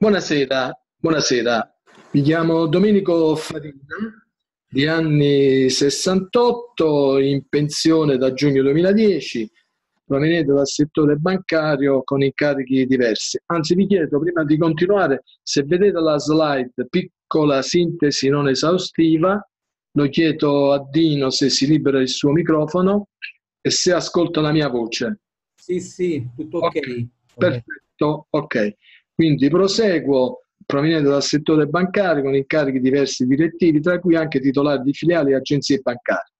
Buonasera, buonasera. Mi chiamo Domenico Farina, di anni 68, in pensione da giugno 2010, proveniente dal settore bancario con incarichi diversi. Anzi, vi chiedo prima di continuare, se vedete la slide, piccola sintesi non esaustiva, lo chiedo a Dino se si libera il suo microfono e se ascolta la mia voce. Sì, sì, tutto ok. okay. Perfetto, ok. Quindi proseguo proveniente dal settore bancario con incarichi diversi direttivi, tra cui anche titolari di filiali e agenzie bancarie.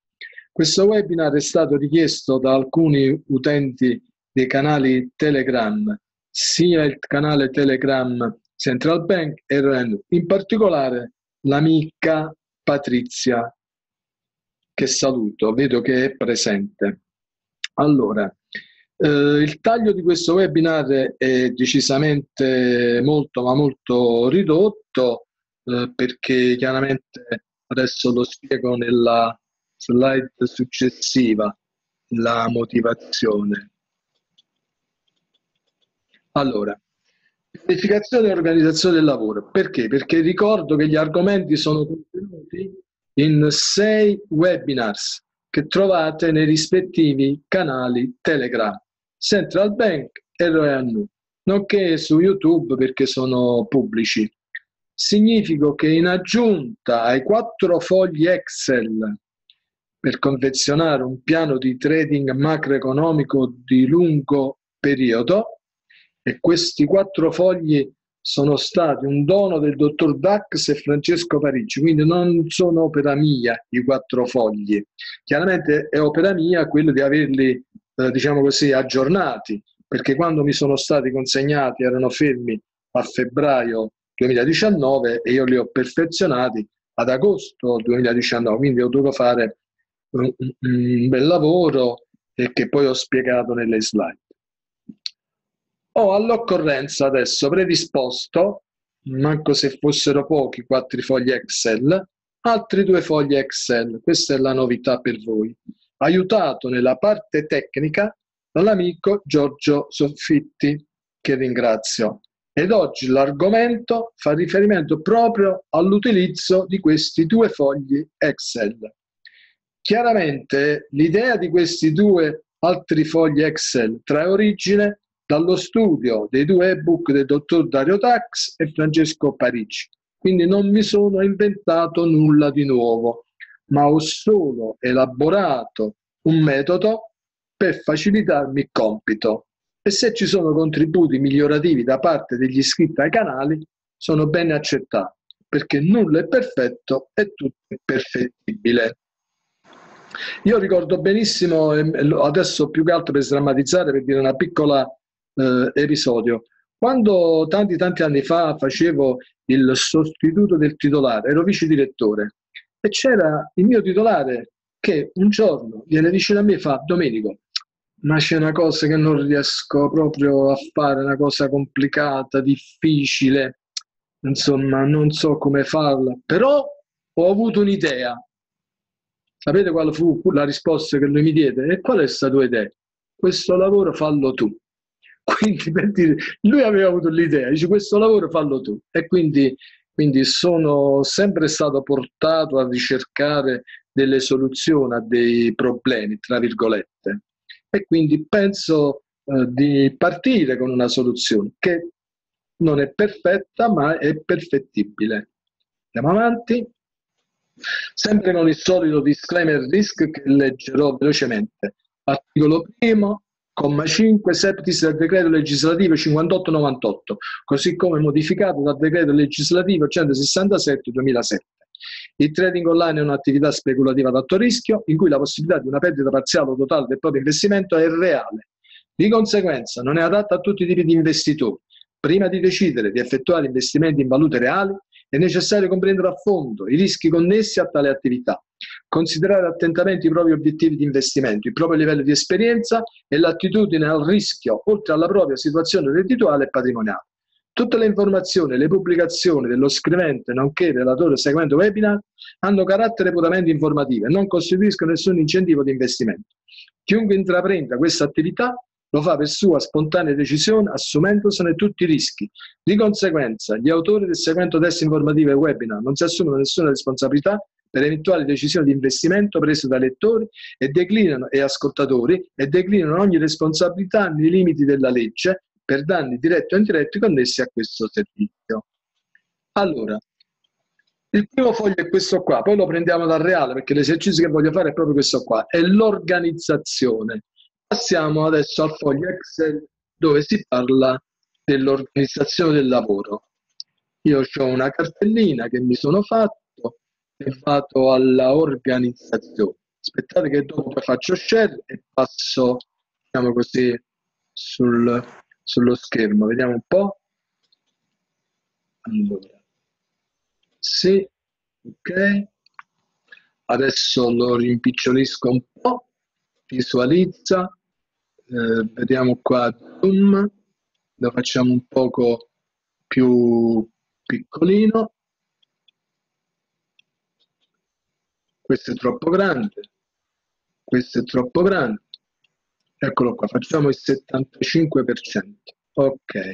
Questo webinar è stato richiesto da alcuni utenti dei canali Telegram, sia il canale Telegram Central Bank e RN, in particolare l'amica Patrizia, che saluto, vedo che è presente. Allora, eh, il taglio di questo webinar è decisamente molto ma molto ridotto eh, perché chiaramente adesso lo spiego nella slide successiva la motivazione. Allora, pianificazione e organizzazione del lavoro. Perché? Perché ricordo che gli argomenti sono contenuti in sei webinars che trovate nei rispettivi canali Telegram. Central Bank e ROEANU, nonché su YouTube perché sono pubblici. Significa che in aggiunta ai quattro fogli Excel per confezionare un piano di trading macroeconomico di lungo periodo, e questi quattro fogli sono stati un dono del dottor Dax e Francesco Parigi, quindi non sono opera mia i quattro fogli. Chiaramente è opera mia quello di averli eh, diciamo così, aggiornati, perché quando mi sono stati consegnati erano fermi a febbraio 2019 e io li ho perfezionati ad agosto 2019, quindi ho dovuto fare un, un bel lavoro e che poi ho spiegato nelle slide. Ho all'occorrenza adesso predisposto, manco se fossero pochi, quattro fogli Excel, altri due fogli Excel. Questa è la novità per voi aiutato nella parte tecnica dall'amico Giorgio Soffitti, che ringrazio. Ed oggi l'argomento fa riferimento proprio all'utilizzo di questi due fogli Excel. Chiaramente l'idea di questi due altri fogli Excel trae origine dallo studio dei due ebook del dottor Dario Tax e Francesco Parigi. Quindi non mi sono inventato nulla di nuovo ma ho solo elaborato un metodo per facilitarmi il compito. E se ci sono contributi migliorativi da parte degli iscritti ai canali sono ben accettati perché nulla è perfetto e tutto è perfettibile. Io ricordo benissimo, adesso più che altro per sdrammatizzare, per dire una piccola eh, episodio, quando tanti tanti anni fa facevo il sostituto del titolare, ero vice direttore e c'era il mio titolare che un giorno viene vicino a me e fa Domenico, ma c'è una cosa che non riesco proprio a fare, una cosa complicata, difficile, insomma non so come farla, però ho avuto un'idea. Sapete quale fu la risposta che lui mi diede? E qual è questa tua idea? Questo lavoro fallo tu. Quindi per dire, lui aveva avuto l'idea, dice questo lavoro fallo tu. E quindi quindi sono sempre stato portato a ricercare delle soluzioni a dei problemi, tra virgolette. E quindi penso eh, di partire con una soluzione che non è perfetta, ma è perfettibile. Andiamo avanti. Sempre con il solito disclaimer risk che leggerò velocemente. Articolo primo, comma 5 septis del decreto legislativo 5898, così come modificato dal decreto legislativo 167 2007. Il trading online è un'attività speculativa ad alto rischio in cui la possibilità di una perdita parziale o totale del proprio investimento è reale. Di conseguenza non è adatta a tutti i tipi di investitori. Prima di decidere di effettuare investimenti in valute reali è necessario comprendere a fondo i rischi connessi a tale attività Considerare attentamente i propri obiettivi di investimento, il proprio livello di esperienza e l'attitudine al rischio, oltre alla propria situazione reddituale e patrimoniale. Tutte le informazioni e le pubblicazioni dello scrivente, nonché relatore seguente webinar, hanno carattere puramente informativo e non costituiscono nessun incentivo di investimento. Chiunque intraprenda questa attività lo fa per sua spontanea decisione, assumendosene tutti i rischi. Di conseguenza, gli autori del seguente testo informativo e webinar non si assumono nessuna responsabilità per eventuali decisioni di investimento prese da lettori e, e ascoltatori e declinano ogni responsabilità nei limiti della legge per danni diretti o indiretti connessi a questo servizio. Allora, il primo foglio è questo qua, poi lo prendiamo dal reale perché l'esercizio che voglio fare è proprio questo qua, è l'organizzazione. Passiamo adesso al foglio Excel dove si parla dell'organizzazione del lavoro. Io ho una cartellina che mi sono fatto alla organizzazione. Aspettate che dopo faccio share e passo, diciamo così, sul, sullo schermo. Vediamo un po'. Allora, sì, ok. Adesso lo rimpicciolisco un po', visualizza, eh, vediamo qua zoom, lo facciamo un poco più piccolino. Questo è troppo grande, questo è troppo grande. Eccolo qua, facciamo il 75%. Ok.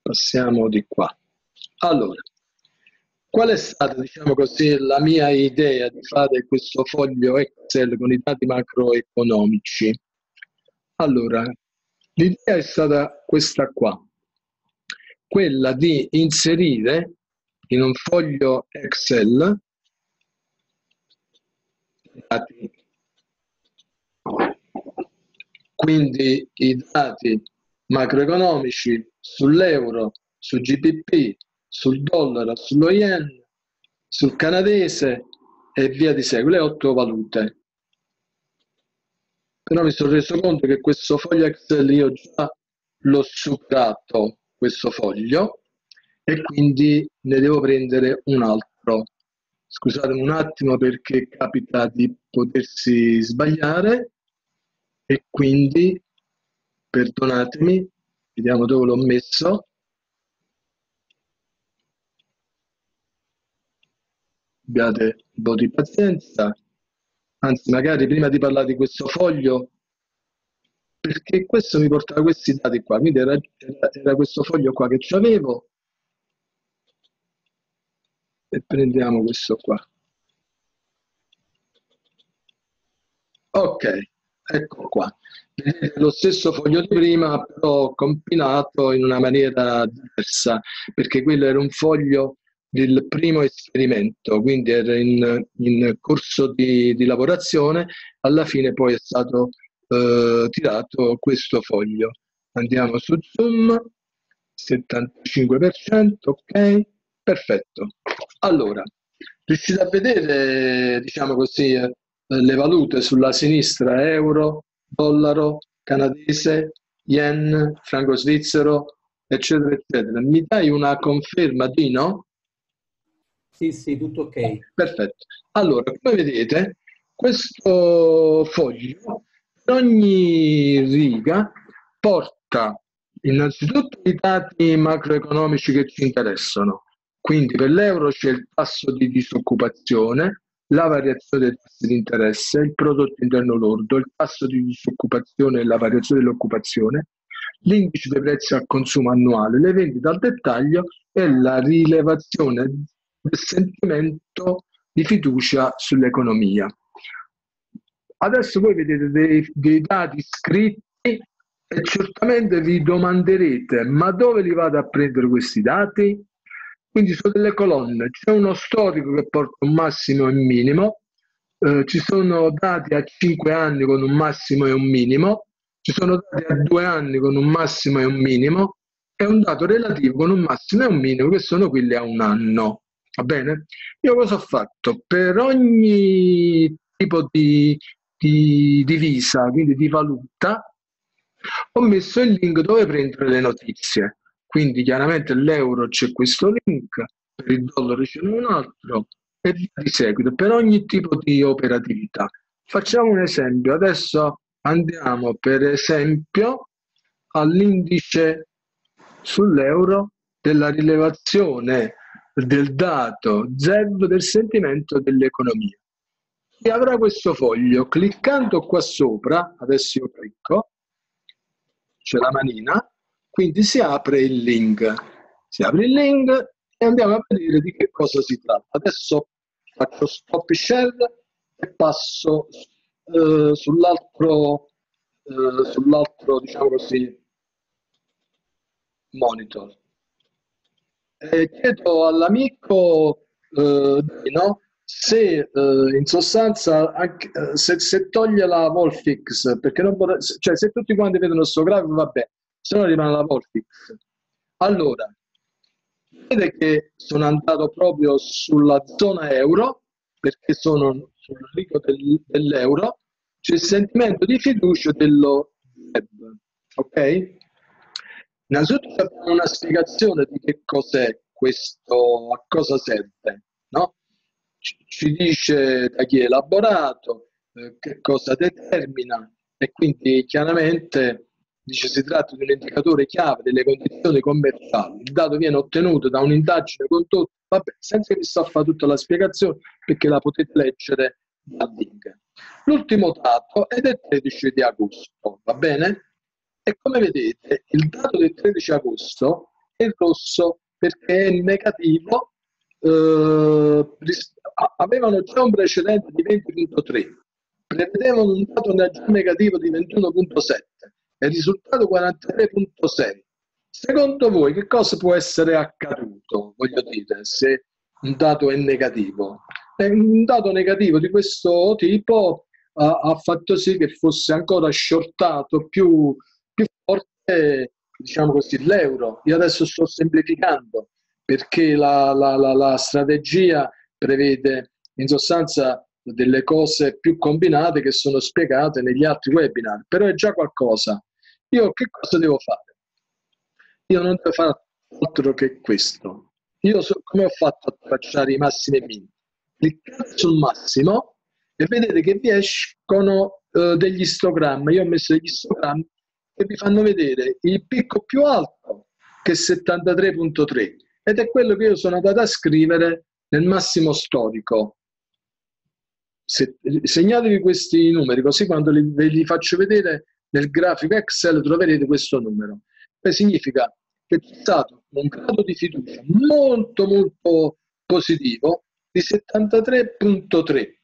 Passiamo di qua. Allora, qual è stata, diciamo così, la mia idea di fare questo foglio Excel con i dati macroeconomici? Allora, l'idea è stata questa qua, quella di inserire in un foglio Excel. Quindi i dati macroeconomici sull'euro, sul GDP, sul dollaro, sullo yen, sul canadese e via di seguito, le otto valute. Però mi sono reso conto che questo foglio Excel io già l'ho superato, questo foglio, e quindi ne devo prendere un altro. Scusatemi un attimo perché capita di potersi sbagliare. E quindi perdonatemi, vediamo dove l'ho messo. Abbiate un po' di pazienza, anzi magari prima di parlare di questo foglio, perché questo mi portava questi dati qua, quindi era, era, era questo foglio qua che avevo e prendiamo questo qua. Ok, ecco qua. Lo stesso foglio di prima, però combinato in una maniera diversa, perché quello era un foglio del primo esperimento, quindi era in, in corso di, di, lavorazione, alla fine poi è stato eh, tirato questo foglio. Andiamo su Zoom, 75%, ok, perfetto. Allora, riuscite a vedere, diciamo così, eh, le valute sulla sinistra, euro, dollaro, canadese, yen, franco svizzero, eccetera, eccetera. Mi dai una conferma di no? Sì, sì, tutto ok. Perfetto. Allora, come vedete, questo foglio, per ogni riga, porta innanzitutto i dati macroeconomici che ci interessano, quindi per l'euro c'è il tasso di disoccupazione, la variazione dei tassi di interesse, il prodotto interno lordo, il tasso di disoccupazione e la variazione dell'occupazione, l'indice dei prezzi al consumo annuale, le vendite al dettaglio e la rilevazione del sentimento di fiducia sull'economia. Adesso voi vedete dei, dei dati scritti e certamente vi domanderete ma dove li vado a prendere questi dati? Quindi sono delle colonne, c'è uno storico che porta un massimo e un minimo, eh, ci sono dati a 5 anni con un massimo e un minimo, ci sono dati a 2 anni con un massimo e un minimo e un dato relativo con un massimo e un minimo che sono quelli a un anno. Va bene? Io cosa ho fatto? Per ogni tipo di, di divisa, quindi di valuta, ho messo il link dove prendere le notizie. Quindi chiaramente l'euro c'è questo link, per il dollaro c'è un altro e via di seguito per ogni tipo di operatività. Facciamo un esempio, adesso andiamo per esempio all'indice sull'euro della rilevazione del dato ZEV del sentimento dell'economia. Qui avrà questo foglio, cliccando qua sopra, adesso io clicco, c'è la manina, quindi si apre il link. Si apre il link e andiamo a vedere di che cosa si tratta. Adesso faccio stop share e passo eh, sull'altro, eh, sull'altro, diciamo così, monitor. E chiedo all'amico eh, no, se eh, in sostanza anche, eh, se, se, toglie la Wolfix, perché non vorrei, cioè se tutti quanti vedono il suo grafico va bene, se no rimane la Wolfix. Allora, vede che sono andato proprio sulla zona euro, perché sono sul rico del, dell'euro, c'è il sentimento di fiducia dello web. Ok? Innanzitutto facciamo una spiegazione di che cos'è questo, a cosa serve, no? Ci dice da chi è elaborato, eh, che cosa determina e quindi chiaramente dice si tratta di un indicatore chiave delle condizioni commerciali. Il dato viene ottenuto da un'indagine condotta, vabbè, senza che sto a fare tutta la spiegazione perché la potete leggere dal link. L'ultimo dato è del 13 di agosto, va bene? E come vedete il dato del 13 agosto è rosso perché è negativo, eh, avevano già un precedente di 20.3, prevedevano un dato negativo di 21.7 è risultato 43.6. Secondo voi che cosa può essere accaduto, voglio dire, se un dato è negativo? E un dato negativo di questo tipo ha, ha fatto sì che fosse ancora shortato più, più forte, diciamo così, l'euro. Io adesso sto semplificando perché la, la, la, la strategia prevede in sostanza delle cose più combinate che sono spiegate negli altri webinar, però è già qualcosa. Io che cosa devo fare? Io non devo fare altro che questo. Io so come ho fatto a tracciare i massimi e i minimi. Cliccate sul massimo e vedete che vi escono eh, degli istogrammi. Io ho messo degli istogrammi che vi fanno vedere il picco più alto che è 73.3 ed è quello che io sono andato a scrivere nel massimo storico. Se, segnatevi questi numeri così quando li, ve li faccio vedere nel grafico Excel troverete questo numero. Che significa che c'è stato un grado di fiducia molto molto positivo di 73.3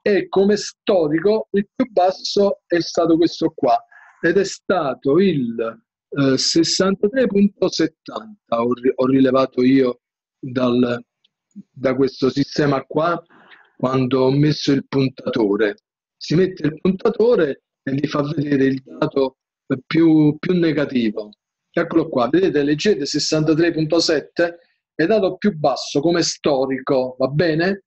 e come storico il più basso è stato questo qua ed è stato il eh, 63.70 ho, ho, rilevato io dal, da questo sistema qua quando ho messo il puntatore si mette il puntatore e gli fa vedere il dato più, più negativo. Eccolo qua, vedete, leggete 63.7 è dato più basso come storico, va bene?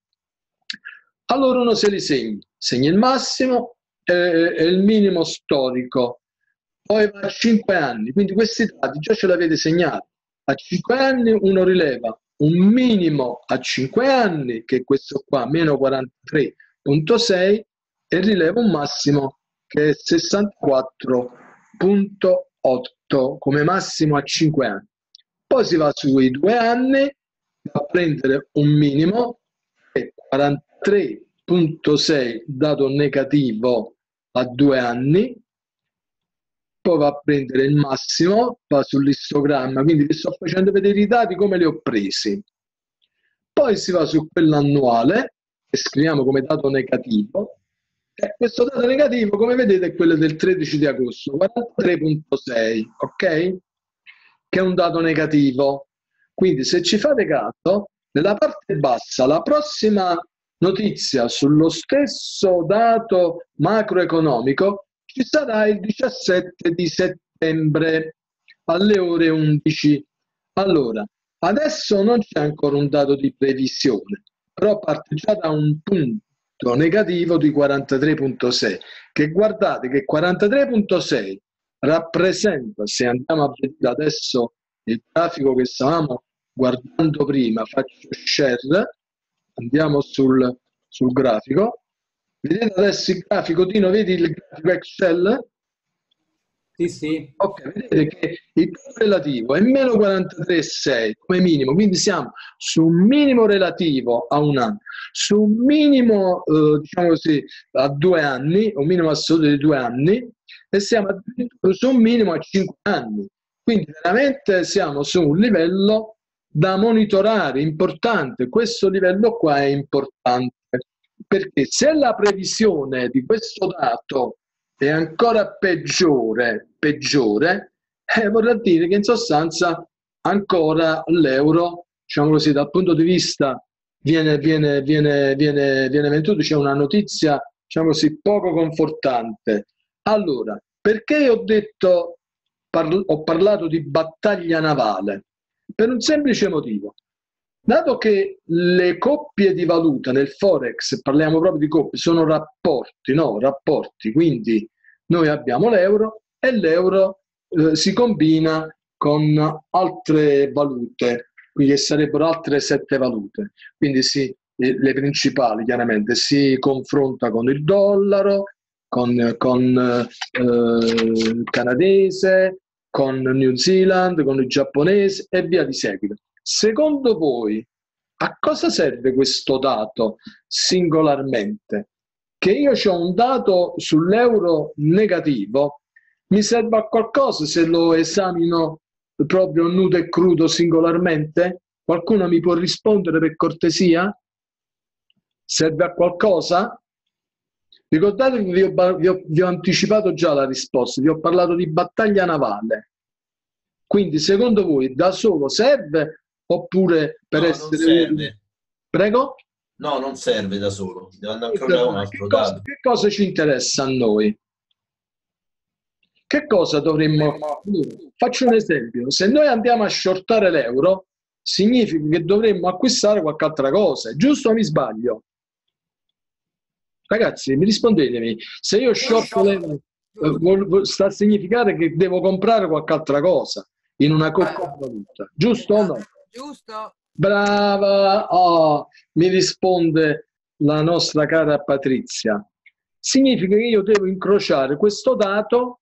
Allora uno se li segna, segna il massimo e, e il minimo storico, poi va a 5 anni, quindi questi dati già ce l'avete segnati. A 5 anni uno rileva un minimo a 5 anni, che è questo qua, meno 43.6, e rileva un massimo che è 64.8 come massimo a 5 anni. Poi si va sui due anni a prendere un minimo che è 43.6 dato negativo a due anni, poi va a prendere il massimo, va sull'istogramma, quindi vi sto facendo vedere i dati come li ho presi. Poi si va su quello annuale, che scriviamo come dato negativo, eh, questo dato negativo, come vedete, è quello del 13 di agosto, 43.6, ok? Che è un dato negativo. Quindi se ci fate caso, nella parte bassa, la prossima notizia sullo stesso dato macroeconomico ci sarà il 17 di settembre alle ore 11. Allora, adesso non c'è ancora un dato di previsione, però parte già da un punto negativo di 43.6 che guardate che 43.6 rappresenta se andiamo a vedere adesso il grafico che stavamo guardando prima faccio share andiamo sul, sul grafico. Vedete adesso il grafico Dino vedi il grafico Excel Sì, sì. Ok, vedete che il punto relativo è meno 43,6 come minimo, quindi siamo su un minimo relativo a un anno, su un minimo, eh, diciamo così, a due anni, un minimo assoluto di due anni, e siamo su un minimo a cinque anni. Quindi veramente siamo su un livello da monitorare, importante. Questo livello qua è importante, perché se la previsione di questo dato è ancora peggiore, peggiore eh, vorrà dire che in sostanza ancora l'euro, diciamo così, dal punto di vista viene, viene, viene, viene, viene venduto, c'è una notizia, diciamo così, poco confortante. Allora, perché ho detto, parlo, ho parlato di battaglia navale? Per un semplice motivo. Dato che le coppie di valuta nel Forex, parliamo proprio di coppie, sono rapporti, no? Rapporti, quindi noi abbiamo l'euro e l'euro eh, si combina con altre valute, quindi sarebbero altre sette valute. Quindi si, eh, le principali chiaramente si confronta con il dollaro, con, con eh, il canadese, con New Zealand, con il giapponese e via di seguito. Secondo voi, a cosa serve questo dato singolarmente? Che io ho un dato sull'euro negativo, mi serve a qualcosa se lo esamino proprio nudo e crudo singolarmente? Qualcuno mi può rispondere per cortesia? Serve a qualcosa? Ricordate che vi ho, vi, vi ho, anticipato già la risposta, vi ho parlato di battaglia navale. Quindi secondo voi da solo serve oppure per no, essere... Prego? No, non serve da solo, deve andare ancora un altro che cosa, che cosa ci interessa a noi? Che cosa dovremmo... Faccio un esempio, se noi andiamo a shortare l'euro, significa che dovremmo acquistare qualche altra cosa, giusto o mi sbaglio? Ragazzi, mi rispondetemi, se io short l'euro, eh, sta a significare che devo comprare qualche altra cosa in una valuta, giusto o no? Giusto. Brava, oh, mi risponde la nostra cara Patrizia. Significa che io devo incrociare questo dato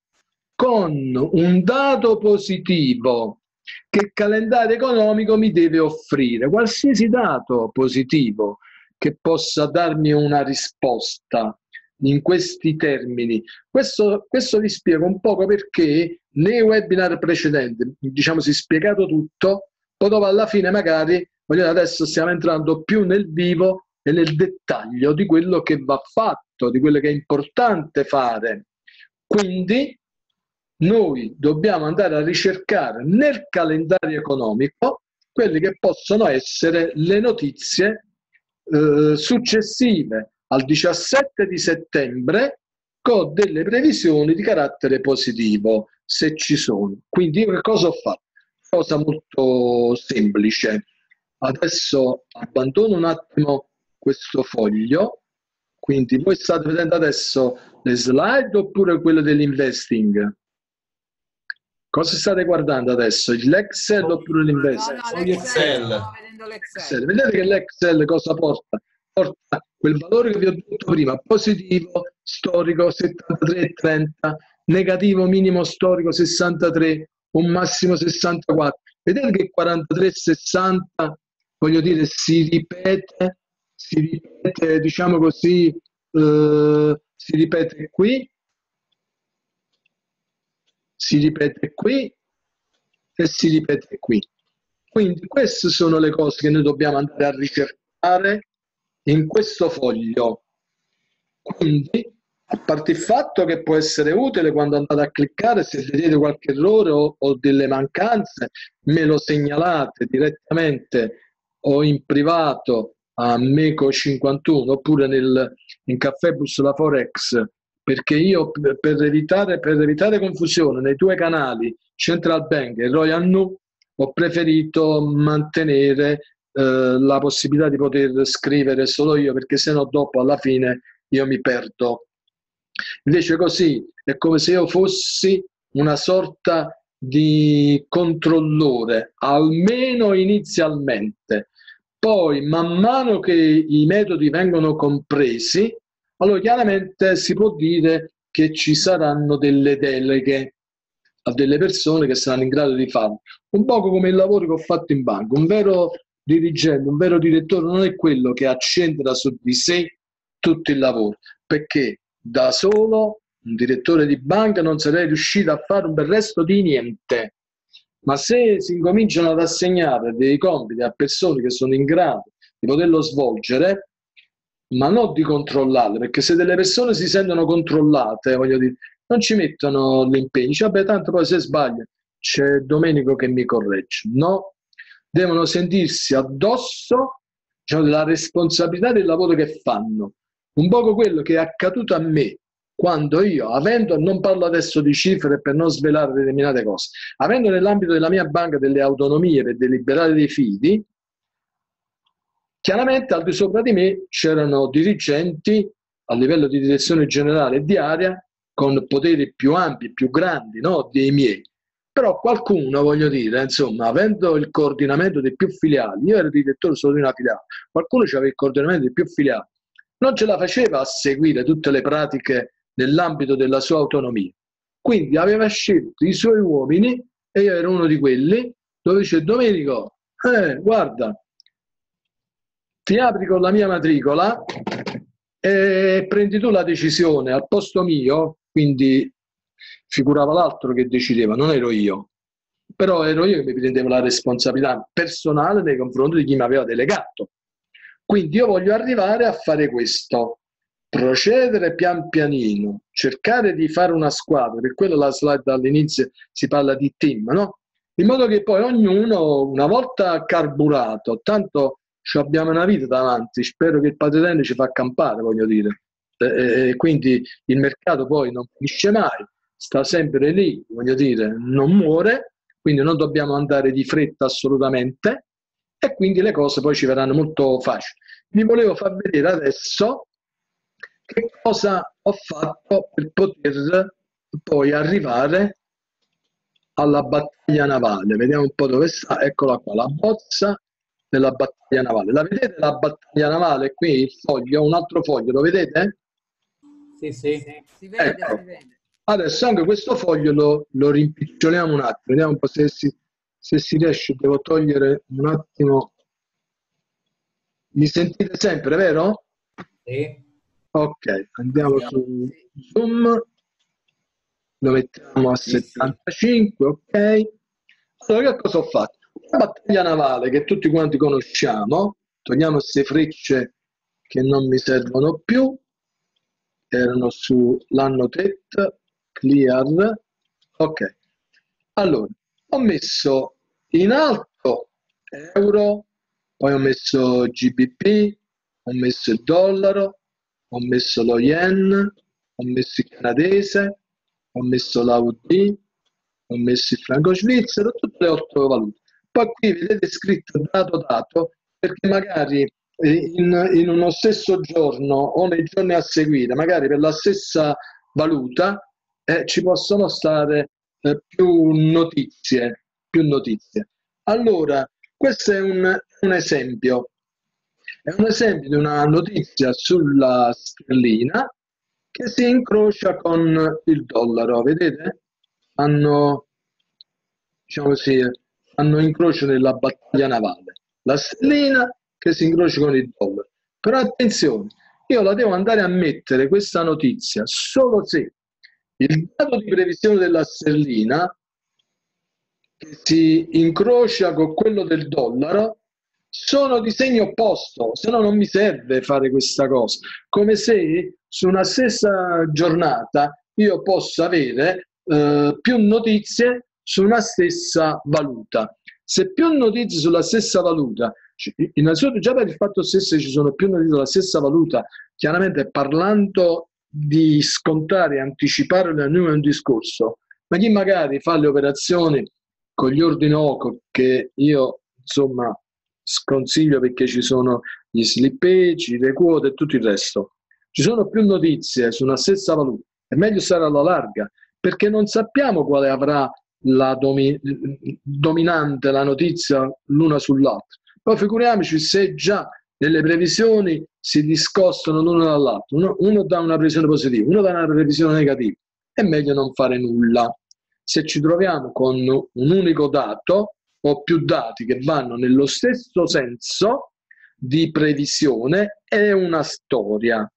con un dato positivo che il calendario economico mi deve offrire, qualsiasi dato positivo che possa darmi una risposta in questi termini. Questo, questo vi spiego un poco perché nei webinar precedenti, diciamo, si è spiegato tutto, poi dopo alla fine magari, voglio adesso stiamo entrando più nel vivo e nel dettaglio di quello che va fatto, di quello che è importante fare. Quindi noi dobbiamo andare a ricercare nel calendario economico quelle che possono essere le notizie eh, successive al 17 di settembre con delle previsioni di carattere positivo, se ci sono. Quindi io che cosa ho fatto? Cosa molto semplice. Adesso abbandono un attimo questo foglio, quindi voi state vedendo adesso le slide oppure quelle dell'investing? Cosa state guardando adesso? L'Excel oppure l'Investing? No, no, l'Excel. l'Excel. Vedete che l'Excel cosa porta? Porta quel valore che vi ho detto prima, positivo, storico 73,30, negativo minimo storico 63, un massimo 64. Vedete che 43,60, voglio dire, si ripete, si ripete, diciamo così, eh, si ripete qui, si ripete qui e si ripete qui. Quindi queste sono le cose che noi dobbiamo andare a ricercare in questo foglio. Quindi, a parte il fatto che può essere utile quando andate a cliccare, se vedete qualche errore o, o delle mancanze, me lo segnalate direttamente o in privato a Meco51 oppure nel, in Caffè Bus La Forex perché io per evitare, per evitare confusione nei due canali Central Bank e Royal Nu ho preferito mantenere eh, la possibilità di poter scrivere solo io perché sennò dopo alla fine io mi perdo. Invece così è come se io fossi una sorta di controllore, almeno inizialmente. Poi, man mano che i metodi vengono compresi, allora chiaramente si può dire che ci saranno delle deleghe, a delle persone che saranno in grado di farlo. Un poco come il lavoro che ho fatto in banca. Un vero dirigente, un vero direttore non è quello che accentra su di sé tutto il lavoro, perché da solo un direttore di banca non sarei riuscito a fare un bel resto di niente. Ma se si incominciano ad assegnare dei compiti a persone che sono in grado di poterlo svolgere, ma non di controllarle, perché se delle persone si sentono controllate, voglio dire, non ci mettono l'impegno, dice, vabbè, tanto poi se sbaglio c'è Domenico che mi corregge. No, devono sentirsi addosso diciamo, la responsabilità del lavoro che fanno. Un poco quello che è accaduto a me quando io, avendo, non parlo adesso di cifre per non svelare determinate cose, avendo nell'ambito della mia banca delle autonomie per deliberare dei fidi, chiaramente al di sopra di me c'erano dirigenti a livello di direzione generale e di area con poteri più ampi, più grandi no? dei miei. Però qualcuno, voglio dire, insomma, avendo il coordinamento dei più filiali, io ero direttore solo di una filiale, qualcuno aveva il coordinamento dei più filiali, non ce la faceva a seguire tutte le pratiche nell'ambito della sua autonomia. Quindi aveva scelto i suoi uomini e io ero uno di quelli dove dice Domenico, eh, guarda, ti apri con la mia matricola e prendi tu la decisione al posto mio, quindi figurava l'altro che decideva, non ero io. Però ero io che mi prendevo la responsabilità personale nei confronti di chi mi aveva delegato. Quindi io voglio arrivare a fare questo procedere pian pianino, cercare di fare una squadra, per quello la slide all'inizio si parla di team, no? In modo che poi ognuno, una volta carburato, tanto abbiamo una vita davanti, spero che il Padre ci fa campare, voglio dire. E quindi il mercato poi non finisce mai, sta sempre lì, voglio dire, non muore, quindi non dobbiamo andare di fretta assolutamente e quindi le cose poi ci verranno molto facili. Vi volevo far vedere adesso che cosa ho fatto per poter poi arrivare alla battaglia navale. Vediamo un po' dove sta, eccola qua, la bozza della battaglia navale. La vedete la battaglia navale qui, il foglio, un altro foglio, lo vedete? Sì, sì. Si vede, ecco. si vede. Adesso anche questo foglio lo, lo rimpiccioliamo un attimo, vediamo un po' se si, se si riesce, devo togliere un attimo. Mi sentite sempre, vero? Sì. Ok, andiamo su Zoom, lo mettiamo a 75, ok. Allora che cosa ho fatto? Una battaglia navale che tutti quanti conosciamo, togliamo queste frecce che non mi servono più, erano sull'annotet, clear, ok. Allora, ho messo in alto euro, poi ho messo GBP, ho messo il dollaro, ho messo lo yen, ho messo il canadese, ho messo l'AUD, ho messo il franco svizzero, tutte le otto valute. Poi qui vedete scritto dato dato perché magari in, in uno stesso giorno o nei giorni a seguire, magari per la stessa valuta, eh, ci possono stare eh, più notizie, più notizie. Allora, questo è un, un esempio. È un esempio di una notizia sulla sterlina che si incrocia con il dollaro, vedete? Hanno, diciamo così, hanno incrocio nella battaglia navale. La sterlina che si incrocia con il dollaro. Però attenzione, io la devo andare a mettere questa notizia solo se il dato di previsione della sterlina che si incrocia con quello del dollaro sono di segno opposto, se no non mi serve fare questa cosa. Come se su una stessa giornata io possa avere eh, più notizie su una stessa valuta. Se più notizie sulla stessa valuta, innanzitutto già per il fatto stesso ci sono più notizie sulla stessa valuta, chiaramente parlando di scontare anticipare è un discorso, ma chi magari fa le operazioni con gli ordini OCO che io insomma sconsiglio perché ci sono gli slippage, le quote e tutto il resto. Ci sono più notizie su una stessa valuta, è meglio stare alla larga perché non sappiamo quale avrà la domi- dominante la notizia l'una sull'altra. Poi figuriamoci se già nelle previsioni si discostano l'uno dall'altro, uno, uno dà una previsione positiva, uno dà una previsione negativa, è meglio non fare nulla. Se ci troviamo con un unico dato o più dati che vanno nello stesso senso di previsione, è una storia.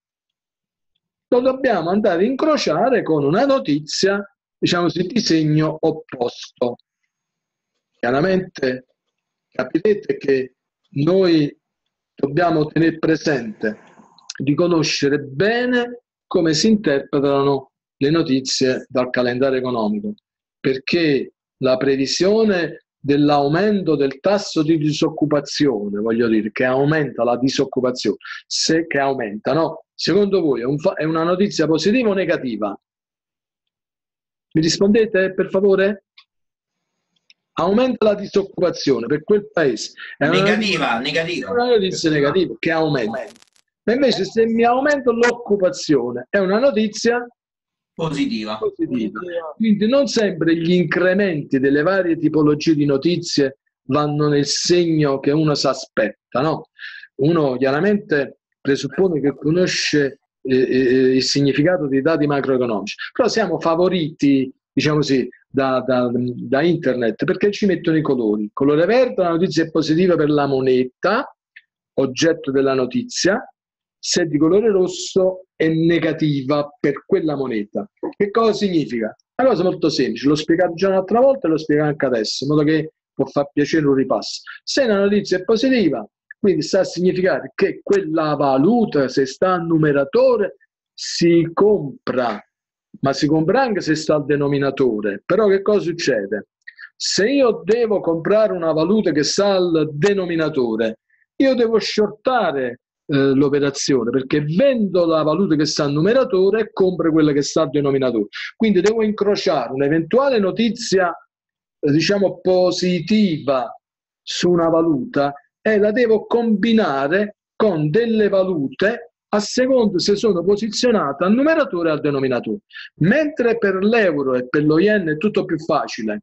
Lo dobbiamo andare a incrociare con una notizia, diciamo di segno opposto. Chiaramente capirete che noi dobbiamo tenere presente di conoscere bene come si interpretano le notizie dal calendario economico, perché la previsione dell'aumento del tasso di disoccupazione, voglio dire, che aumenta la disoccupazione, se che aumenta, no? Secondo voi è, un è una notizia positiva o negativa? Mi rispondete per favore? Aumenta la disoccupazione per quel paese. È una negativa, notizia, negativa. È una notizia negativa che aumenta. Ma invece se mi aumento l'occupazione è una notizia positiva. positiva. Quindi non sempre gli incrementi delle varie tipologie di notizie vanno nel segno che uno si aspetta, no? Uno chiaramente presuppone che conosce eh, eh, il significato dei dati macroeconomici, però siamo favoriti, diciamo così, da, da, da internet perché ci mettono i colori. Colore verde, la notizia è positiva per la moneta, oggetto della notizia, se di colore rosso è negativa per quella moneta. Che cosa significa? Una cosa molto semplice, l'ho spiegato già un'altra volta e lo spiego anche adesso, in modo che può far piacere un ripasso. Se una notizia è positiva, quindi sta a significare che quella valuta, se sta al numeratore, si compra, ma si compra anche se sta al denominatore. Però che cosa succede? Se io devo comprare una valuta che sta al denominatore, io devo shortare eh, l'operazione perché vendo la valuta che sta al numeratore e compro quella che sta al denominatore. Quindi devo incrociare un'eventuale notizia, eh, diciamo, positiva su una valuta e la devo combinare con delle valute a seconda se sono posizionate al numeratore e al denominatore. Mentre per l'euro e per lo yen è tutto più facile,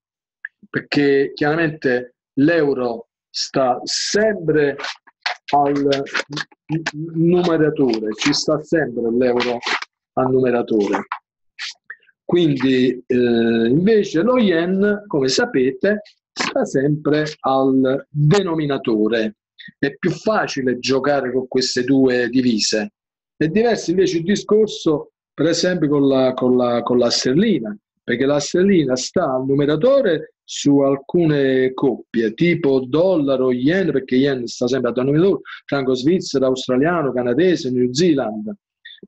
perché chiaramente l'euro sta sempre al numeratore, ci sta sempre l'euro al numeratore. Quindi eh, invece lo yen, come sapete, sta sempre al denominatore. È più facile giocare con queste due divise. È diverso invece il discorso, per esempio, con la, con la, con la sterlina, perché la sterlina sta al numeratore su alcune coppie, tipo dollaro, yen, perché yen sta sempre a denominatore, franco svizzero, australiano, canadese, New Zealand.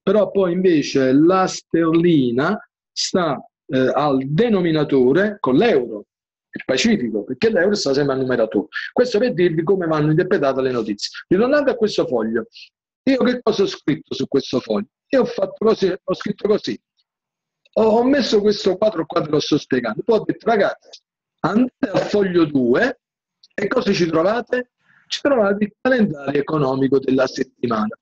Però poi invece la sterlina sta eh, al denominatore con l'euro, il Pacifico, perché l'euro sta sempre al numeratore. Questo per dirvi come vanno interpretate le notizie. Ritornando a questo foglio, io che cosa ho scritto su questo foglio? Io ho fatto così, ho scritto così. Ho, messo questo quadro qua, ve lo sto spiegando. Poi ho detto, ragazzi, andate al foglio 2 e cosa ci trovate? Ci trovate il calendario economico della settimana.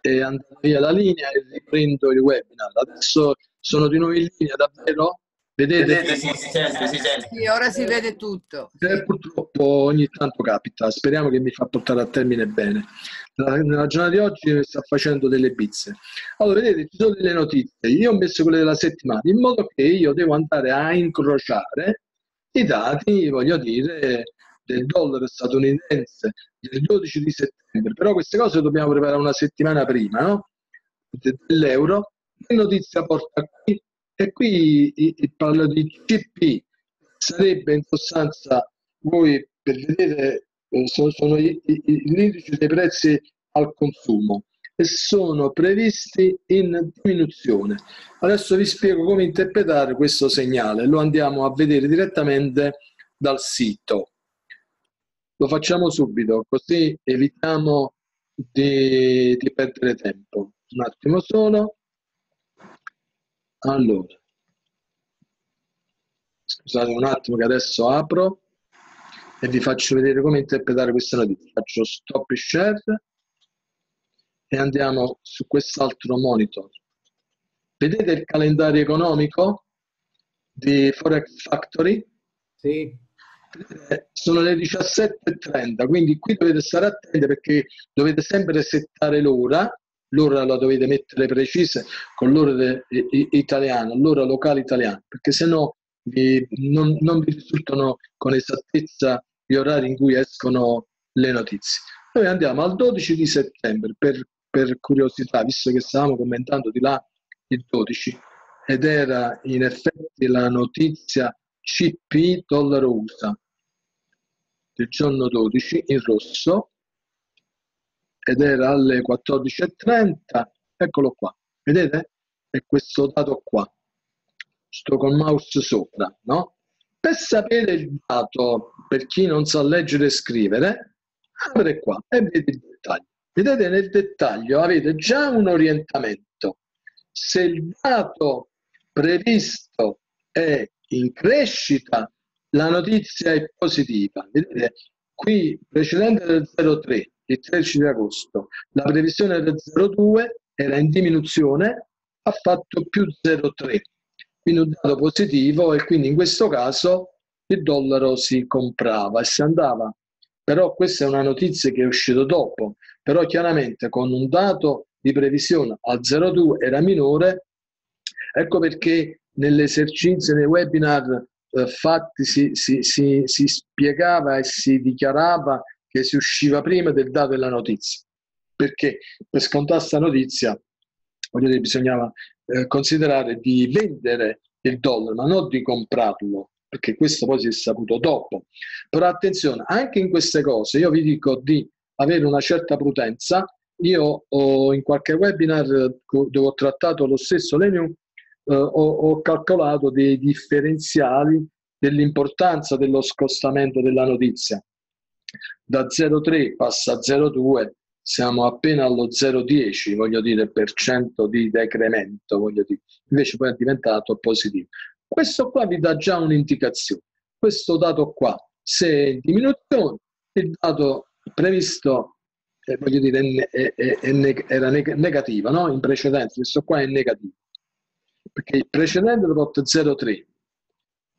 E andare via la linea e riprendo il webinar. Adesso sono di nuovo in linea, davvero? Vedete? Vedete? Sì, si sente, si sente. Sì, ora si vede tutto. Eh, purtroppo ogni tanto capita, speriamo che mi fa portare a termine bene. Nella giornata di oggi mi sta facendo delle bizze. Allora, vedete, ci sono delle notizie. Io ho messo quelle della settimana, in modo che io devo andare a incrociare i dati, voglio dire, del dollaro statunitense del 12 di settembre. Però queste cose dobbiamo preparare una settimana prima, no? Dell'euro. Che notizia porta qui? E qui parlo di CP, sarebbe in sostanza, voi per vedere, eh, sono, sono l'indice dei prezzi al consumo e sono previsti in diminuzione. Adesso vi spiego come interpretare questo segnale, lo andiamo a vedere direttamente dal sito. Lo facciamo subito, così evitiamo di, di perdere tempo. Un attimo solo. Allora, scusate un attimo che adesso apro e vi faccio vedere come interpretare questa notizia. Faccio stop share e andiamo su quest'altro monitor. Vedete il calendario economico di Forex Factory? Sì. Eh, sono le 17.30, quindi qui dovete stare attenti perché dovete sempre settare l'ora, l'ora la dovete mettere precisa con l'ora de, italiana, l'ora locale italiana, perché se no vi, non, non vi risultano con esattezza gli orari in cui escono le notizie. Noi andiamo al 12 di settembre per, per curiosità, visto che stavamo commentando di là il 12 ed era in effetti la notizia CP dollaro USA del giorno 12 in rosso ed era alle 14.30 eccolo qua vedete? È questo dato qua sto col mouse sopra no? per sapere il dato per chi non sa leggere e scrivere apre qua e vedete il dettaglio. Vedete nel dettaglio avete già un orientamento. Se il dato previsto è in crescita, la notizia è positiva. Vedete, qui precedente del 0,3, il 13 di agosto, la previsione del 0,2 era in diminuzione, ha fatto più 0,3, quindi un dato positivo e quindi in questo caso il dollaro si comprava e si andava. Però questa è una notizia che è uscita dopo, però chiaramente con un dato di previsione al 0,2 era minore, ecco perché nell'esercizio, nei webinar eh, fatti si, si, si, si, spiegava e si dichiarava che si usciva prima del dato della notizia. Perché per scontare questa notizia dire, bisognava eh, considerare di vendere il dollaro, ma non di comprarlo, perché questo poi si è saputo dopo. Però attenzione, anche in queste cose io vi dico di avere una certa prudenza. Io ho, in qualche webinar dove ho trattato lo stesso Leniu eh, ho, ho calcolato dei differenziali dell'importanza dello scostamento della notizia. Da 0,3 passa a 0,2, siamo appena allo 0,10, voglio dire, per cento di decremento, voglio dire. invece poi è diventato positivo. Questo qua vi dà già un'indicazione. Questo dato qua, se è in diminuzione, il dato previsto eh, voglio dire, è, è, è, era negativo, no? in precedenza, questo qua è negativo perché il precedente prodotto 0,3,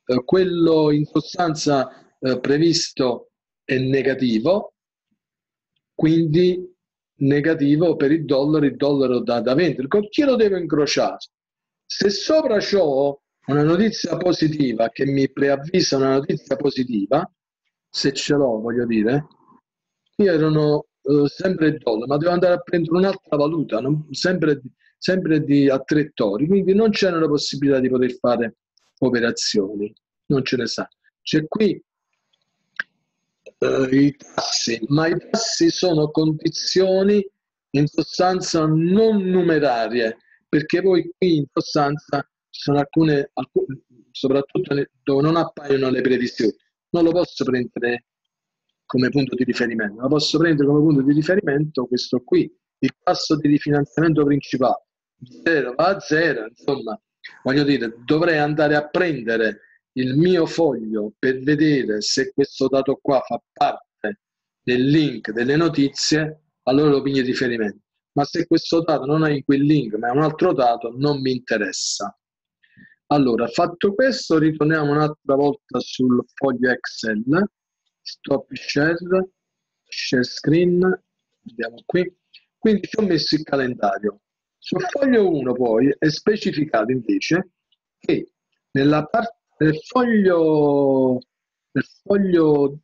eh, quello in sostanza eh, previsto è negativo, quindi negativo per il dollaro, il dollaro da, da vendere. Con chi lo devo incrociare? Se sopra ciò una notizia positiva che mi preavvisa una notizia positiva, se ce l'ho, voglio dire, qui erano eh, sempre il dollaro, ma devo andare a prendere un'altra valuta, non, sempre sempre di a tre tori, quindi non c'è la possibilità di poter fare operazioni, non ce ne sa. C'è qui eh, i tassi, ma i tassi sono condizioni in sostanza non numerarie, perché poi qui in sostanza ci sono alcune, alcune soprattutto dove non appaiono le previsioni, non lo posso prendere come punto di riferimento, ma posso prendere come punto di riferimento questo qui, il tasso di rifinanziamento principale, zero va a zero, insomma, voglio dire, dovrei andare a prendere il mio foglio per vedere se questo dato qua fa parte del link delle notizie, allora lo pigli riferimento. Ma se questo dato non è in quel link, ma è un altro dato, non mi interessa. Allora, fatto questo, ritorniamo un'altra volta sul foglio Excel, stop share, share screen, andiamo qui. Quindi ci ho messo il calendario. Sul foglio 1 poi è specificato invece che nella parte del foglio, del foglio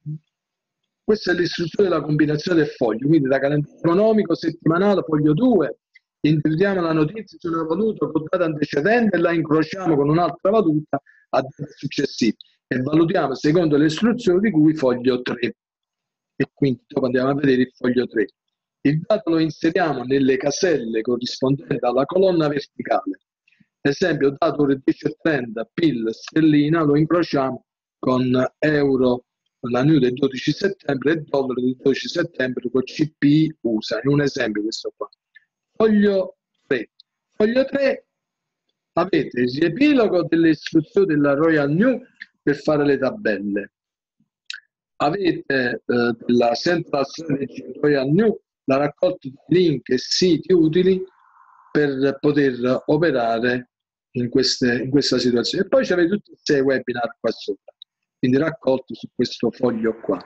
questa è l'istruzione della combinazione del foglio, quindi da calendario economico settimanale, foglio 2, individuiamo la notizia su una valuta con data antecedente e la incrociamo con un'altra valuta a data successiva e valutiamo secondo le istruzioni di cui foglio 3. E quindi dopo andiamo a vedere il foglio 3. Il dato lo inseriamo nelle caselle corrispondenti alla colonna verticale. Esempio, dato ore 10.30 PIL sterlina lo incrociamo con euro la new del 12 settembre e dollaro del 12 settembre con CP USA. È un esempio questo qua. Foglio 3. Foglio 3 avete il riepilogo delle istruzioni della Royal New per fare le tabelle. Avete eh, la Central Strategy Royal New la raccolta di link e siti utili per poter operare in, queste, in questa situazione. E poi avete tutti i sei webinar qua sopra. quindi raccolto su questo foglio qua.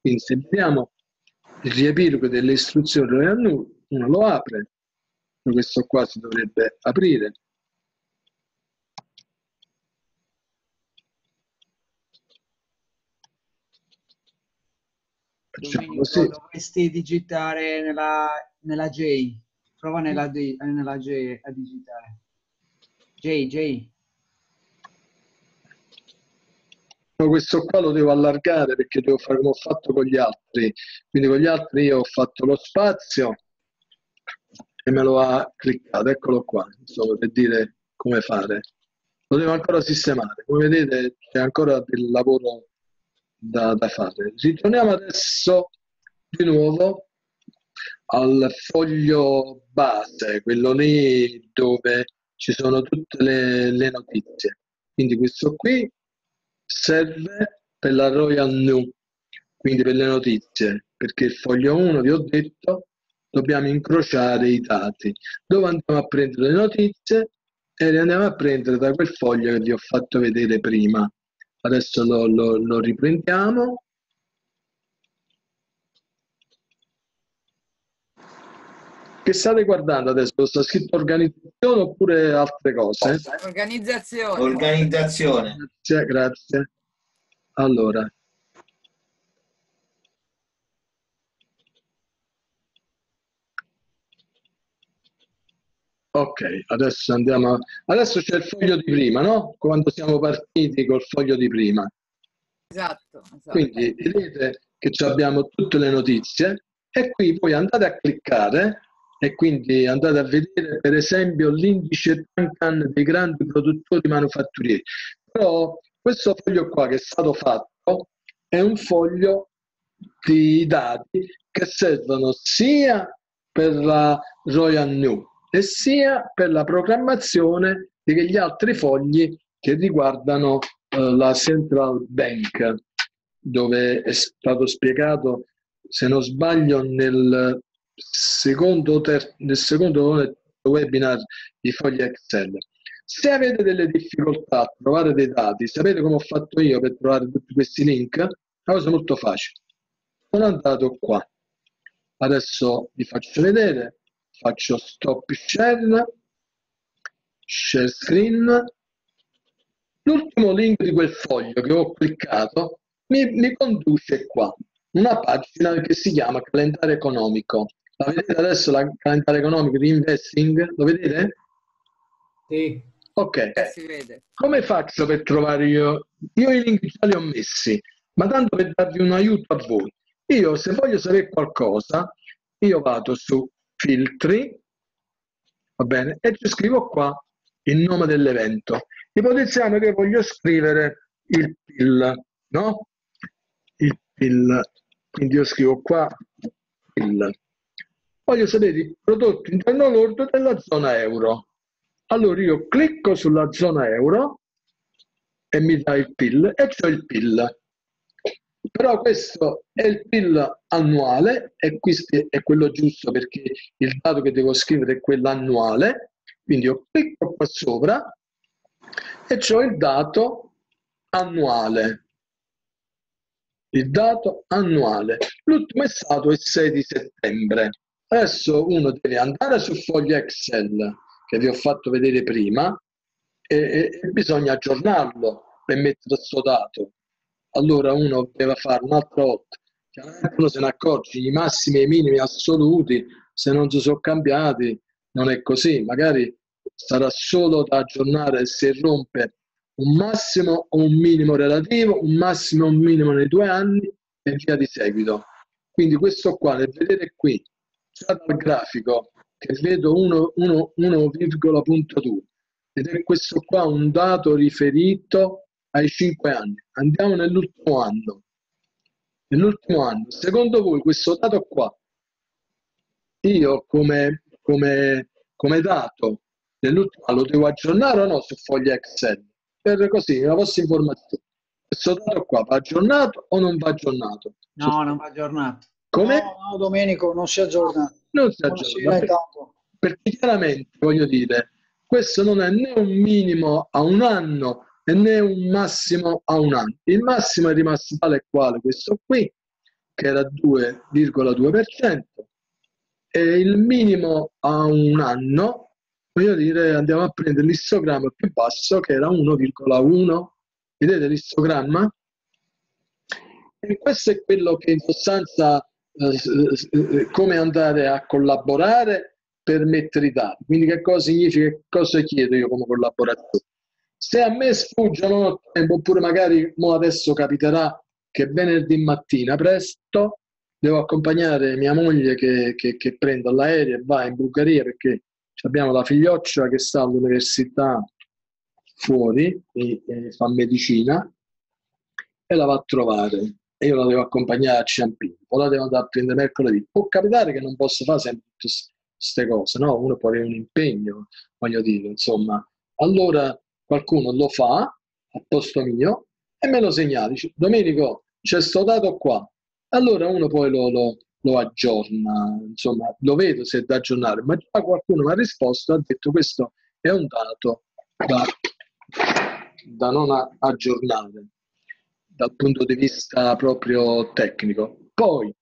Quindi se vediamo il riepilogo delle istruzioni uno lo apre, questo qua si dovrebbe aprire. Domenico, così. dovresti digitare nella, nella J. Prova nella, D- eh, nella J a digitare. J, J. No, questo qua lo devo allargare perché devo fare come ho fatto con gli altri. Quindi con gli altri io ho fatto lo spazio e me lo ha cliccato. Eccolo qua, insomma, per dire come fare. Lo devo ancora sistemare. Come vedete c'è ancora del lavoro da, da fare. Ritorniamo adesso di nuovo al foglio base, quello lì dove ci sono tutte le, le notizie. Quindi questo qui serve per la Royal Nu, quindi per le notizie, perché il foglio 1 vi ho detto dobbiamo incrociare i dati. Dove andiamo a prendere le notizie? E le andiamo a prendere da quel foglio che vi ho fatto vedere prima. Adesso lo, lo, lo riprendiamo. Che state guardando adesso? Sta scritto organizzazione oppure altre cose? Organizzazione. Organizzazione. Grazie, grazie. Allora, ok, adesso andiamo. a- Adesso c'è il foglio di prima, no? Quando siamo partiti col foglio di prima. Esatto. esatto. Quindi vedete che ci abbiamo tutte le notizie e qui voi andate a cliccare e quindi andate a vedere per esempio l'indice Tankan dei grandi produttori manufatturieri. Però questo foglio qua che è stato fatto è un foglio di dati che servono sia per la Royal New e sia per la programmazione degli altri fogli che riguardano eh, la Central Bank, dove è stato spiegato, se non sbaglio, nel secondo, ter- nel secondo webinar di fogli Excel. Se avete delle difficoltà a trovare dei dati, sapete come ho fatto io per trovare tutti questi link? Una cosa molto facile. Sono andato qua. Adesso vi faccio vedere. Faccio stop share, share screen. L'ultimo link di quel foglio che ho cliccato mi, mi conduce qua. Una pagina che si chiama calendario economico. La vedete adesso la calendario economico di investing? Lo vedete? Sì. Ok. Eh, si vede. Come faccio per trovare io? Io i link già li ho messi, ma tanto per darvi un aiuto a voi. Io se voglio sapere qualcosa, io vado su filtri, va bene, e ci scrivo qua il nome dell'evento. Ipotizziamo che voglio scrivere il PIL, no? Il PIL, quindi io scrivo qua PIL. Voglio sapere il prodotto interno lordo della zona euro. Allora io clicco sulla zona euro e mi dà il PIL e c'ho il PIL. Però questo è il PIL annuale e questo è quello giusto perché il dato che devo scrivere è quello annuale. Quindi io clicco qua sopra e c'ho il dato annuale. Il dato annuale. L'ultimo è stato il 6 di settembre. Adesso uno deve andare sul foglio Excel che vi ho fatto vedere prima e, e- bisogna aggiornarlo per mettere questo dato. Allora uno deve fare un'altra volta. Chiaramente uno se ne accorge, i massimi e i minimi assoluti, se non si sono cambiati, non è così. Magari sarà solo da aggiornare se rompe un massimo o un minimo relativo, un massimo o un minimo nei due anni e via di seguito. Quindi questo qua, nel vedere qui, già dal grafico, che vedo 1, 1, 1,2 ed è questo qua un dato riferito ai 5 anni. Andiamo nell'ultimo anno. Nell'ultimo anno, secondo voi questo dato qua, io come, come, come dato nell'ultimo anno lo devo aggiornare o no su foglia Excel? Per così, una vostra informazione. Questo dato qua va aggiornato o non va aggiornato? No, non va aggiornato. Come? No, no, Domenico, non si aggiorna. Non si Non si aggiorna. è tanto. perché chiaramente voglio dire questo non è né un minimo a un anno e né un massimo a un anno. Il massimo è rimasto tale e quale questo qui, che era 2,2%, e il minimo a un anno, voglio dire, andiamo a prendere l'istogramma più basso che era 1,1. Vedete l'istogramma? E questo è quello che in sostanza eh, come andare a collaborare per mettere i dati. Quindi che cosa significa, che cosa chiedo io come collaboratore? Se a me sfuggono tempo, oppure magari adesso capiterà che venerdì mattina presto devo accompagnare mia moglie che, che, che prende l'aereo e va in Bulgaria perché abbiamo la figlioccia che sta all'università fuori e, e fa medicina e la va a trovare e io la devo accompagnare a Ciampino, o la devo andare a prendere mercoledì. Può capitare che non posso fare sempre tutte queste cose, no? Uno può avere un impegno, voglio dire, insomma. Allora qualcuno lo fa a posto mio e me lo segnala, dice, Domenico, c'è sto dato qua. Allora uno poi lo, lo, lo aggiorna, insomma, lo vedo se è da aggiornare, ma già qualcuno mi ha risposto, ha detto questo è un dato da, da non aggiornare dal punto di vista proprio tecnico. Poi,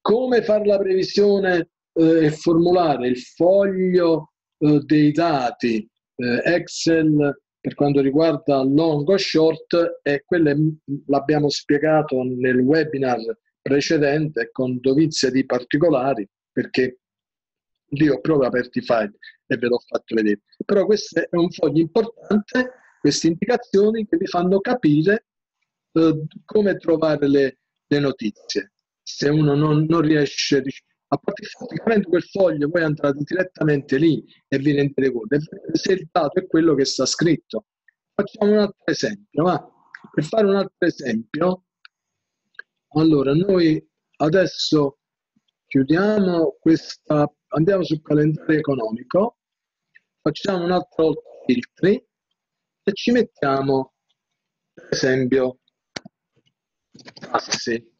come fare la previsione eh, e formulare il foglio eh, dei dati eh, Excel per quanto riguarda long o short e quelle l'abbiamo spiegato nel webinar precedente con dovizia di particolari perché lì ho proprio aperto i file e ve l'ho fatto vedere. Però questo è un foglio importante, queste indicazioni che vi fanno capire come trovare le, le, notizie. Se uno non, non riesce, a parte praticamente quel foglio, poi andate direttamente lì e vi rendete conto. Se il dato è quello che sta scritto. Facciamo un altro esempio. Ma per fare un altro esempio, allora noi adesso chiudiamo questa, andiamo sul calendario economico, facciamo un altro filtri e ci mettiamo per esempio tassi.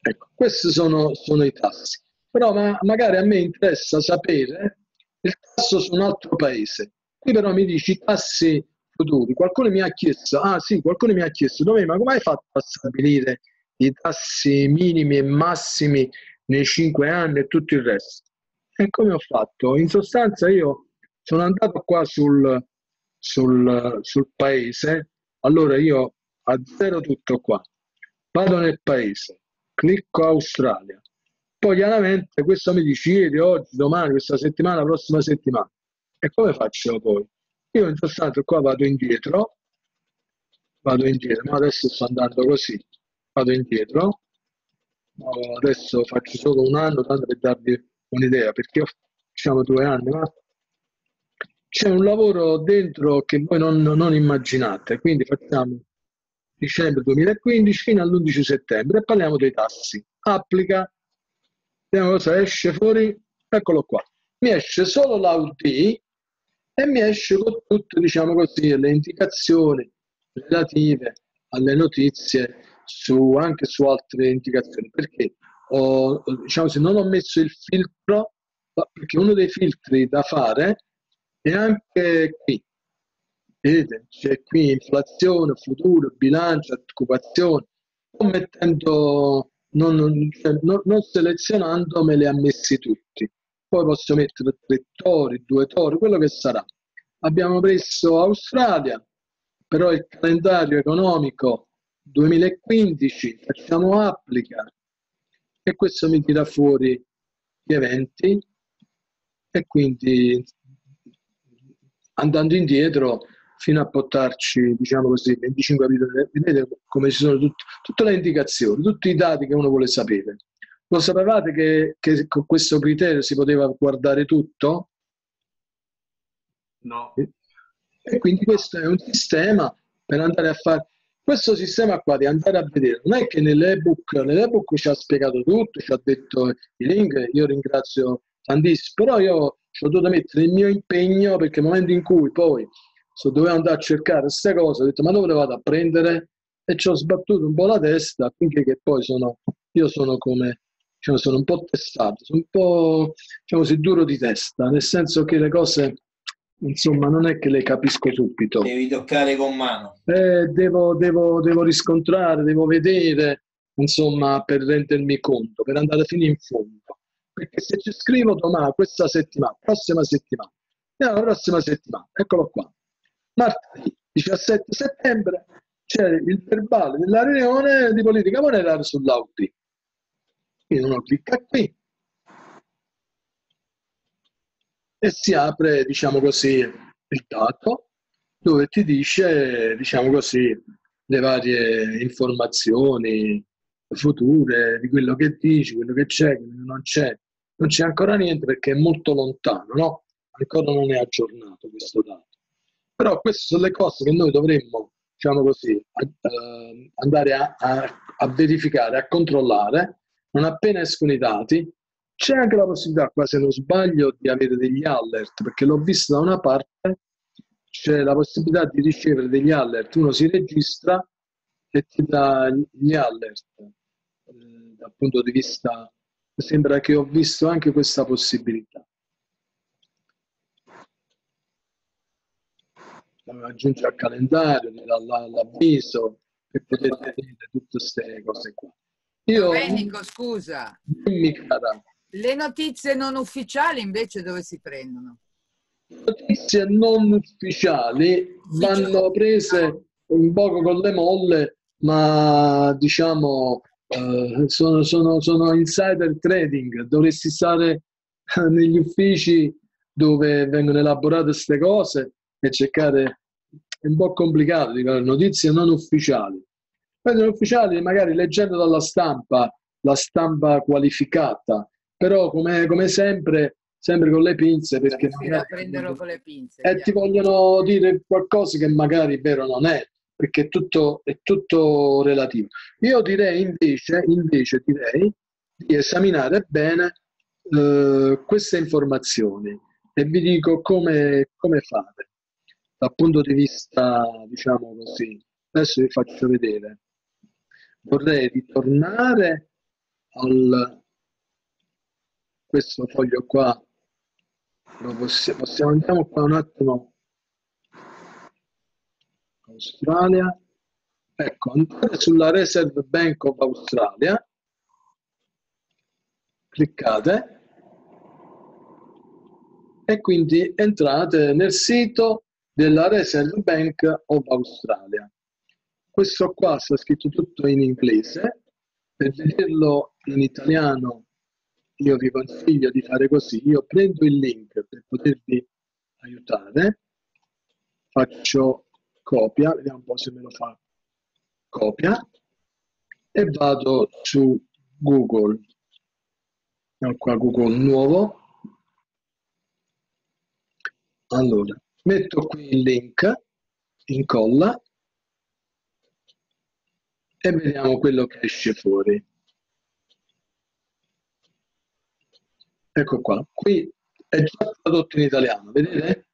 Ecco, questi sono, sono i tassi. Però ma, magari a me interessa sapere il tasso su un altro paese. Qui però mi dici tassi futuri. Qualcuno mi ha chiesto, ah sì, qualcuno mi ha chiesto, dove, ma come hai fatto a stabilire i tassi minimi e massimi nei cinque anni e tutto il resto? E come ho fatto? In sostanza io sono andato qua sul, sul, sul paese, allora io azzero tutto qua, vado nel paese, clicco Australia, poi chiaramente questo mi dice ieri, oggi, domani, questa settimana, la prossima settimana. E come faccio poi? Io in sostanza qua vado indietro, vado indietro, ma adesso sto andando così, vado indietro, adesso faccio solo un anno tanto per darvi un'idea, perché ho diciamo due anni, ma c'è un lavoro dentro che voi non, non immaginate, quindi facciamo dicembre 2015 fino all'11 settembre e parliamo dei tassi. Applica, vediamo cosa esce fuori, eccolo qua. Mi esce solo l'AUD e mi esce con tutte, diciamo così, le indicazioni relative alle notizie su, anche su altre indicazioni. Perché ho, diciamo così, non ho messo il filtro, perché uno dei filtri da fare è anche qui, Vedete, c'è qui inflazione, futuro, bilancio, occupazione, non mettendo, non, non, cioè, non, selezionando me li ha messi tutti. Poi posso mettere tre tori, due tori, quello che sarà. Abbiamo preso Australia, però il calendario economico 2015, facciamo applica e questo mi tira fuori gli eventi e quindi andando indietro fino a portarci, diciamo così, 25 capitoli. Vedete come ci sono tut- tutte le indicazioni, tutti i dati che uno vuole sapere. Lo sapevate che, che con questo criterio si poteva guardare tutto? No. E quindi questo è un sistema per andare a fare questo sistema qua di andare a vedere non è che nell'ebook, nell'ebook ci ha spiegato tutto, ci ha detto i link, io ringrazio tantissimo, però io ho dovuto mettere il mio impegno perché nel momento in cui poi se dovevo andare a cercare queste cose, ho detto ma dove le vado a prendere? E ci ho sbattuto un po' la testa finché che poi sono, io sono come, diciamo, sono un po' testato, sono un po' diciamo così, duro di testa, nel senso che le cose insomma non è che le capisco subito. Devi toccare con mano. Eh, devo, devo, devo riscontrare, devo vedere, insomma, per rendermi conto, per andare fino in fondo. Perché se ci scrivo domani, questa settimana, prossima settimana, alla prossima settimana, eccolo qua. Martedì 17 settembre c'è il verbale della riunione di politica monetaria sull'Audi. Quindi uno clicca qui e si apre, diciamo così, il dato dove ti dice, diciamo così, le varie informazioni future di quello che dici, quello che c'è, quello che non c'è. Non c'è ancora niente perché è molto lontano, no? Ancora non è aggiornato questo dato. Però queste sono le cose che noi dovremmo, diciamo così, a- eh, andare a, a- a verificare, a controllare. Non appena escono i dati, c'è anche la possibilità, qua se non sbaglio, di avere degli alert, perché l'ho visto da una parte, c'è la possibilità di ricevere degli alert. Uno si registra e ti dà gli alert. Eh, dal punto di vista, sembra che ho visto anche questa possibilità. Aggiunge al calendario, l'avviso e potete vedere tutte queste cose qua. Io, Domenico, scusa, dimmi cara, le notizie non ufficiali invece dove si prendono? notizie non ufficiali vanno prese un poco con le molle, ma diciamo eh, sono, sono, sono insider trading, dovresti stare negli uffici dove vengono elaborate queste cose e cercare, è un po' complicato di notizie non ufficiali. Non ufficiali magari leggendo dalla stampa, la stampa qualificata, però come, come sempre, sempre con le pinze perché magari- prenderlo con le pinze. e ti via. vogliono dire qualcosa che magari vero non è, perché è tutto, è tutto relativo. Io direi invece, invece direi di esaminare bene eh, queste informazioni e vi dico come, come fare dal punto di vista, diciamo così. Adesso vi faccio vedere. Vorrei ritornare al questo foglio qua lo possiamo, possiamo andiamo qua un attimo Australia ecco andate sulla Reserve Bank of Australia cliccate e quindi entrate nel sito della Reserve Bank of Australia. Questo qua sta scritto tutto in inglese. Per vederlo in italiano io vi consiglio di fare così, io prendo il link per potervi aiutare, faccio copia, vediamo un po' se me lo fa copia. E vado su Google, Andiamo qua Google nuovo, allora metto qui il link, incolla e vediamo quello che esce fuori. Ecco qua, qui è già tradotto in italiano, vedete?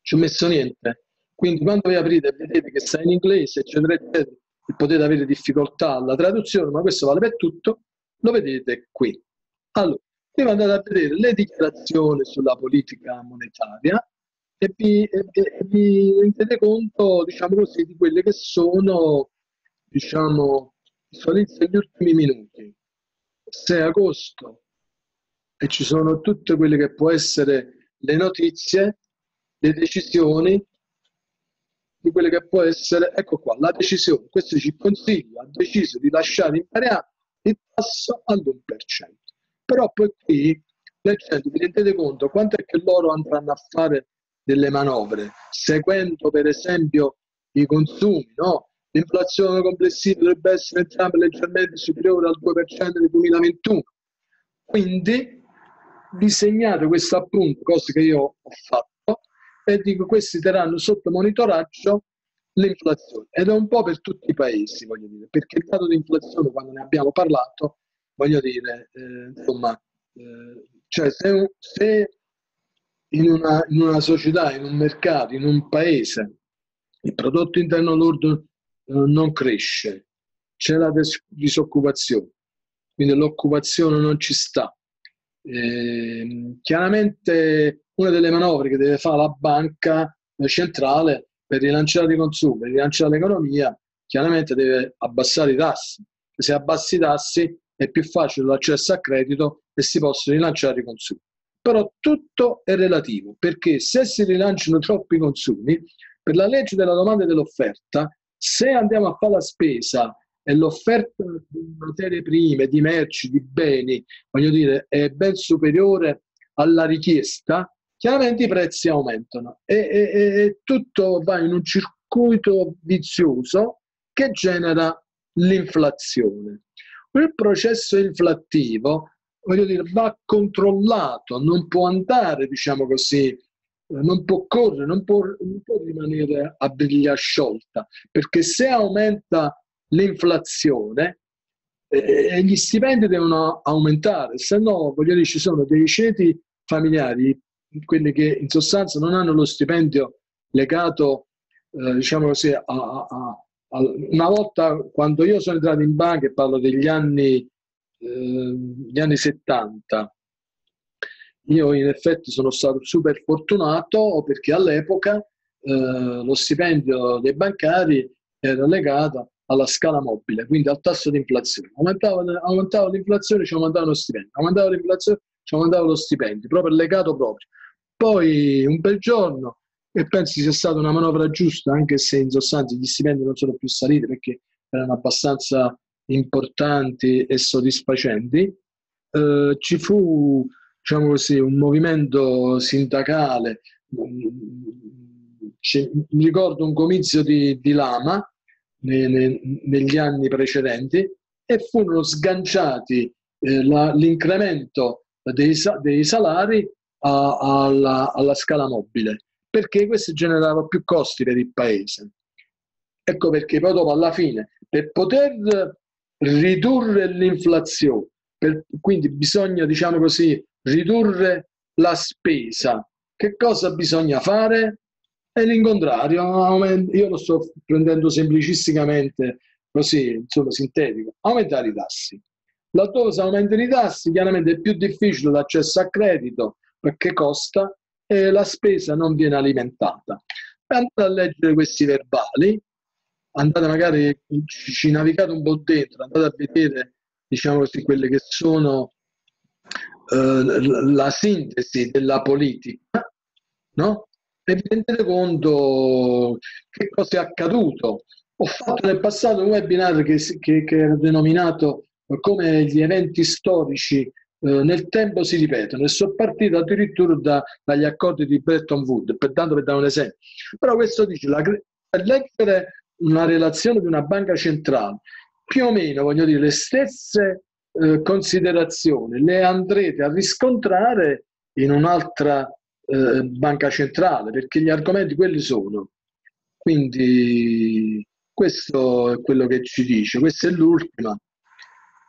Ci ho messo niente. Quindi quando vi aprite vedete che sta in inglese, eccetera, eccetera, e potete avere difficoltà alla traduzione, ma questo vale per tutto, lo vedete qui. Allora, prima andate a vedere le dichiarazioni sulla politica monetaria e vi, e- e vi rendete conto, diciamo così, di quelle che sono, diciamo, visualizza gli ultimi minuti. 6 agosto, e ci sono tutte quelle che può essere le notizie, le decisioni di quelle che può essere, ecco qua, la decisione, questo ci consiglio, ha deciso di lasciare invariato il tasso all'1%. Però poi qui, leggendo, vi rendete conto quanto è che loro andranno a fare delle manovre, seguendo per esempio i consumi, no? L'inflazione complessiva dovrebbe essere entrambe leggermente superiore al 2% del 2021. Quindi vi segnate questo appunto, cose che io ho fatto, e dico questi terranno sotto monitoraggio l'inflazione. Ed è un po' per tutti i paesi, voglio dire, perché il dato di inflazione, quando ne abbiamo parlato, voglio dire, eh, insomma, eh, cioè se, se in, una, in una società, in un mercato, in un paese, il prodotto interno lordo eh, non cresce, c'è la dis- disoccupazione, quindi l'occupazione non ci sta. Ehm, chiaramente una delle manovre che deve fare la banca centrale per rilanciare i consumi, per rilanciare l'economia, chiaramente deve abbassare i tassi. Se abbassi i tassi è più facile l'accesso a credito e si possono rilanciare i consumi. Però tutto è relativo, perché se si rilanciano troppi consumi, per la legge della domanda e dell'offerta, se andiamo a fare la spesa e l'offerta di materie prime, di merci, di beni, voglio dire, è ben superiore alla richiesta, chiaramente i prezzi aumentano e, e, e tutto va in un circuito vizioso che genera l'inflazione. Il processo inflattivo, voglio dire, va controllato, non può andare, diciamo così, non può correre, non può, non può rimanere a briglia sciolta, perché se aumenta l'inflazione, eh, gli stipendi devono aumentare, se no, voglio dire, ci sono dei ceti familiari, quelli che in sostanza non hanno lo stipendio legato, eh, diciamo così, a, a, a, una volta quando io sono entrato in banca e parlo degli anni, eh, gli anni 70, io in effetti sono stato super fortunato perché all'epoca eh, lo stipendio dei bancari era legato alla scala mobile, quindi al tasso di inflazione. Aumentava, aumentava l'inflazione, ci aumentava lo stipendio, aumentava l'inflazione, ci aumentava lo stipendio, proprio legato proprio. Poi un bel giorno, e penso sia stata una manovra giusta, anche se in sostanza gli stipendi non sono più saliti perché erano abbastanza importanti e soddisfacenti, eh, ci fu diciamo così, un movimento sindacale. mi ricordo un comizio di, di Lama ne, ne, negli anni precedenti e furono sganciati eh, la, l'incremento dei, dei salari a, alla, alla scala mobile perché questo generava più costi per il paese. Ecco perché poi dopo alla fine, per poter ridurre l'inflazione, per, quindi bisogna, diciamo così, ridurre la spesa. Che cosa bisogna fare? È l'incontrario, io lo sto prendendo semplicisticamente così, insomma, sintetico, aumentare i tassi. Laddove si aumentano i tassi, chiaramente è più difficile l'accesso a credito perché costa e la spesa non viene alimentata. Andate a leggere questi verbali, andate magari, ci navigate un po' dentro, andate a vedere, diciamo così, quelle che sono eh, la sintesi della politica, no? E vi rendete conto che cosa è accaduto. Ho fatto nel passato un webinar che, che, che era denominato come gli eventi storici eh, nel tempo si ripetono e sono partito addirittura da, dagli accordi di Bretton Woods, per, tanto per dare un esempio. Però questo dice, la, leggere una relazione di una banca centrale, più o meno, voglio dire, le stesse eh, considerazioni le andrete a riscontrare in un'altra eh, banca centrale, perché gli argomenti quelli sono. Quindi questo è quello che ci dice, questa è l'ultima.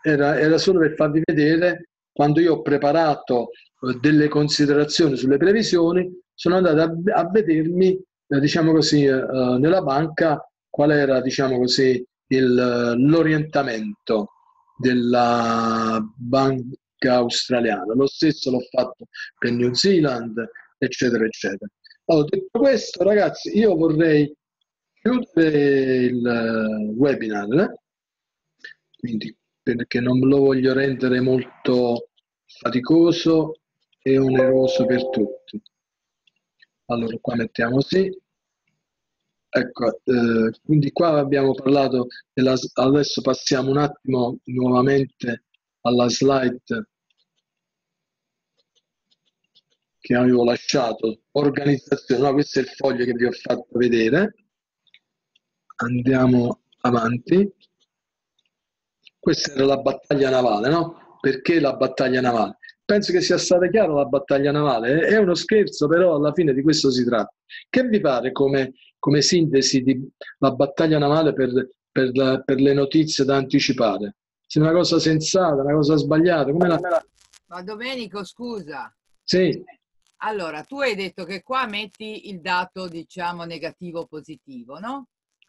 Era, era solo per farvi vedere quando io ho preparato eh, delle considerazioni sulle previsioni, sono andato a, a vedermi, eh, diciamo così, eh, nella banca qual era, diciamo così, il, l'orientamento della banca australiana. Lo stesso l'ho fatto per New Zealand, eccetera, eccetera. Allora, detto questo, ragazzi, io vorrei chiudere il webinar, quindi perché non lo voglio rendere molto faticoso e oneroso per tutti. Allora, qua mettiamo sì. Ecco, eh, quindi qua abbiamo parlato, della, adesso passiamo un attimo nuovamente alla slide che avevo lasciato, organizzazione, no, questo è il foglio che vi ho fatto vedere, andiamo avanti, questa era la battaglia navale, no? Perché la battaglia navale? Penso che sia stata chiara la battaglia navale, è uno scherzo, però alla fine di questo si tratta. Che vi pare come, come sintesi di la battaglia navale per, per, la, per, le notizie da anticipare? Se è una cosa sensata, una cosa sbagliata? Come la... Ma Domenico, scusa. Sì. Allora, tu hai detto che qua metti il dato, diciamo, negativo positivo, no?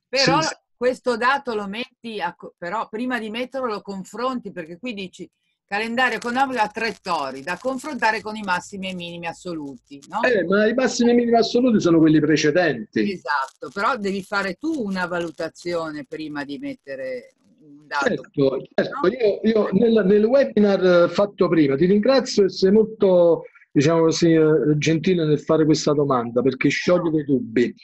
Però sì. questo dato lo metti, a, però prima di metterlo lo confronti, perché qui dici calendario economico a tre tori da confrontare con i massimi e minimi assoluti, no? Eh, ma i massimi e minimi assoluti sono quelli precedenti. Esatto, però devi fare tu una valutazione prima di mettere un dato. Certo, certo. Io, io nel, nel webinar eh, fatto prima ti ringrazio e sei molto diciamo così, eh, gentile nel fare questa domanda perché scioglie dei dubbi.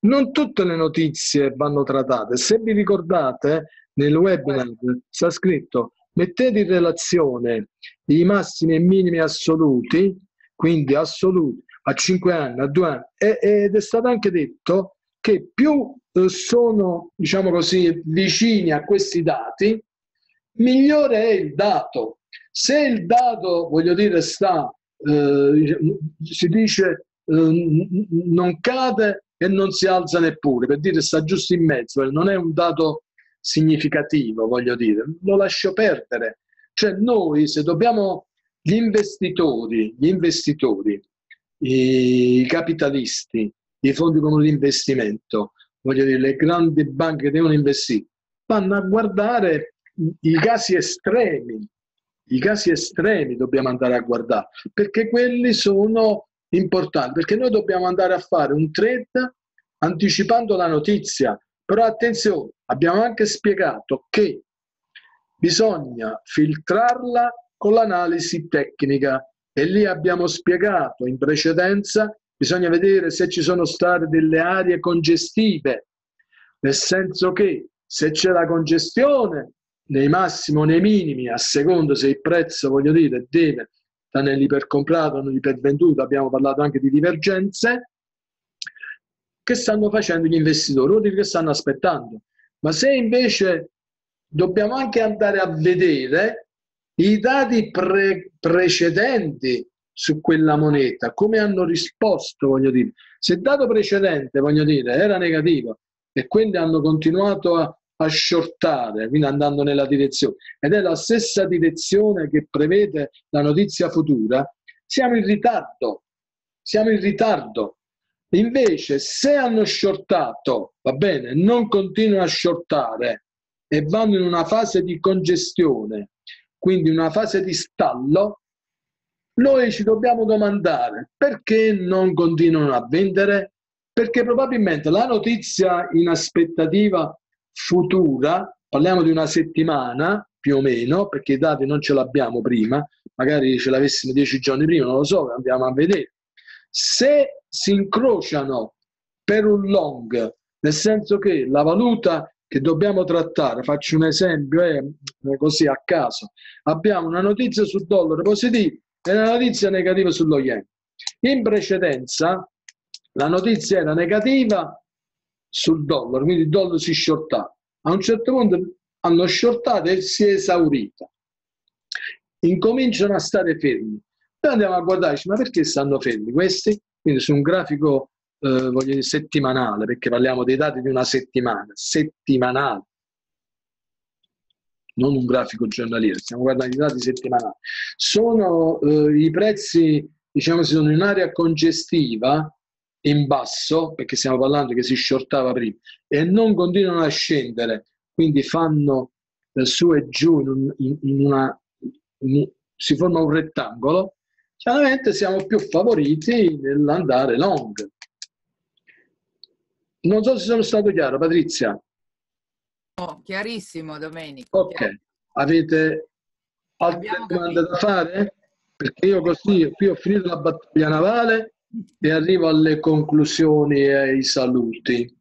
Non tutte le notizie vanno trattate. Se vi ricordate, nel webinar sta scritto mettete in relazione i massimi e minimi assoluti, quindi assoluti a 5 anni, a 2 anni, ed è stato anche detto che più eh, sono, diciamo così, vicini a questi dati, migliore è il dato. Se il dato, voglio dire, sta, eh, si dice, eh, non cade e non si alza neppure, per dire sta giusto in mezzo, eh, non è un dato significativo, voglio dire, lo lascio perdere. Cioè noi se dobbiamo, gli investitori, gli investitori, i capitalisti, i fondi comuni di investimento, voglio dire, le grandi banche devono investire, vanno a guardare i casi estremi, i casi estremi dobbiamo andare a guardare, perché quelli sono importanti, perché noi dobbiamo andare a fare un trade anticipando la notizia, però attenzione, abbiamo anche spiegato che bisogna filtrarla con l'analisi tecnica. E lì abbiamo spiegato in precedenza, bisogna vedere se ci sono state delle aree congestive, nel senso che se c'è la congestione nei massimi o nei minimi, a seconda se il prezzo, voglio dire, deve sta nell'ipercomprato o nell'ipervenduto, abbiamo parlato anche di divergenze, che stanno facendo gli investitori, vuol dire che stanno aspettando. Ma se invece dobbiamo anche andare a vedere i dati pre- precedenti su quella moneta, come hanno risposto, voglio dire. Se il dato precedente, voglio dire, era negativo e quindi hanno continuato a, a shortare, quindi andando nella direzione, ed è la stessa direzione che prevede la notizia futura, siamo in ritardo, siamo in ritardo. Invece, se hanno shortato, va bene, non continuano a shortare e vanno in una fase di congestione, quindi una fase di stallo, noi ci dobbiamo domandare perché non continuano a vendere? Perché probabilmente la notizia in aspettativa futura, parliamo di una settimana più o meno, perché i dati non ce l'abbiamo prima, magari ce l'avessimo dieci giorni prima, non lo so, andiamo a vedere. Se si incrociano per un long, nel senso che la valuta che dobbiamo trattare, faccio un esempio, è così a caso, abbiamo una notizia sul dollaro positiva e una notizia negativa sullo yen. In precedenza la notizia era negativa sul dollaro, quindi il dollaro si shortava. A un certo punto hanno shortato e si è esaurita. Incominciano a stare fermi. Poi andiamo a guardare, ma perché stanno fermi questi? Quindi su un grafico eh, dire, settimanale, perché parliamo dei dati di una settimana, settimanale, non un grafico giornaliero, stiamo guardando i dati settimanali. Sono eh, i prezzi, diciamo, sono in area congestiva in basso, perché stiamo parlando che si shortava prima, e non continuano a scendere, quindi fanno eh, su e giù in, in, in una, in, si forma un rettangolo, chiaramente siamo più favoriti nell'andare long. Non so se sono stato chiaro, Patrizia. Oh, chiarissimo, Domenico. Ok, avete altre Abbiamo domande capito. da fare? Perché io così qui ho finito la battaglia navale e arrivo alle conclusioni e ai saluti.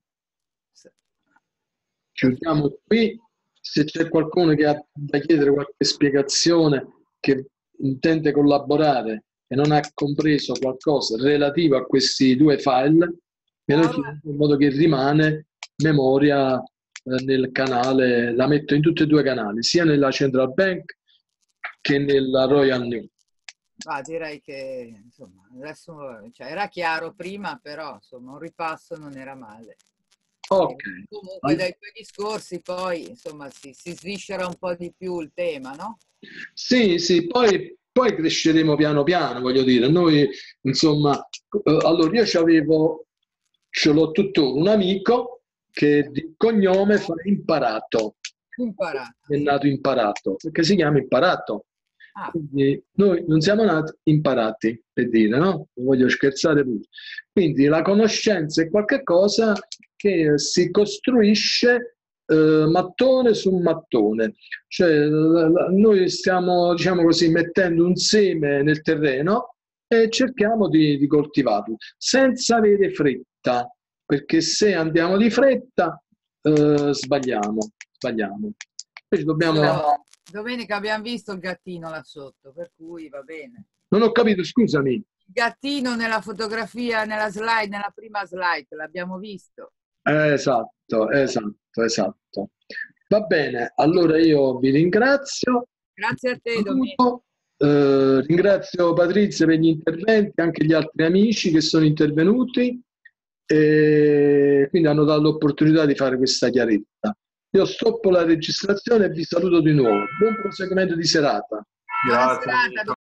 Chiudiamo qui. Se c'è qualcuno che ha da chiedere qualche spiegazione, che intende collaborare e non ha compreso qualcosa relativo a questi due file, me lo chiede in modo che rimane memoria eh, nel canale, la metto in tutti e due i canali, sia nella Central Bank che nella Royal New. Ah, direi che insomma, adesso cioè, era chiaro prima, però insomma, un ripasso non era male. Ok, Comunque dai tuoi discorsi poi insomma si, si sviscera un po' di più il tema, no? sì, sì, poi, poi cresceremo piano piano, voglio dire. Noi, insomma, eh, allora io c'avevo, ce l'ho tuttora, un amico che di cognome fa imparato, Imparato. è nato imparato, perché si chiama imparato. Ah, Quindi noi non siamo nati imparati, per dire, no? Non voglio scherzare pure. Quindi la conoscenza è qualcosa che si costruisce eh, mattone su mattone. Cioè, noi stiamo, diciamo così, mettendo un seme nel terreno e cerchiamo di, di coltivarlo senza avere fretta, perché se andiamo di fretta eh, sbagliamo, sbagliamo. Invece dobbiamo... Però domenica abbiamo visto il gattino là sotto, per cui va bene. Non ho capito, scusami. Il gattino nella fotografia, nella slide, nella prima slide, l'abbiamo visto. Eh, Esatto, esatto, esatto. Va bene, allora io vi ringrazio. Grazie a te, Domenico. Eh, ringrazio Patrizia per gli interventi, anche gli altri amici che sono intervenuti e quindi hanno dato l'opportunità di fare questa chiarezza. Io stoppo la registrazione e vi saluto di nuovo. Buon proseguimento di serata. Buona Grazie, serata.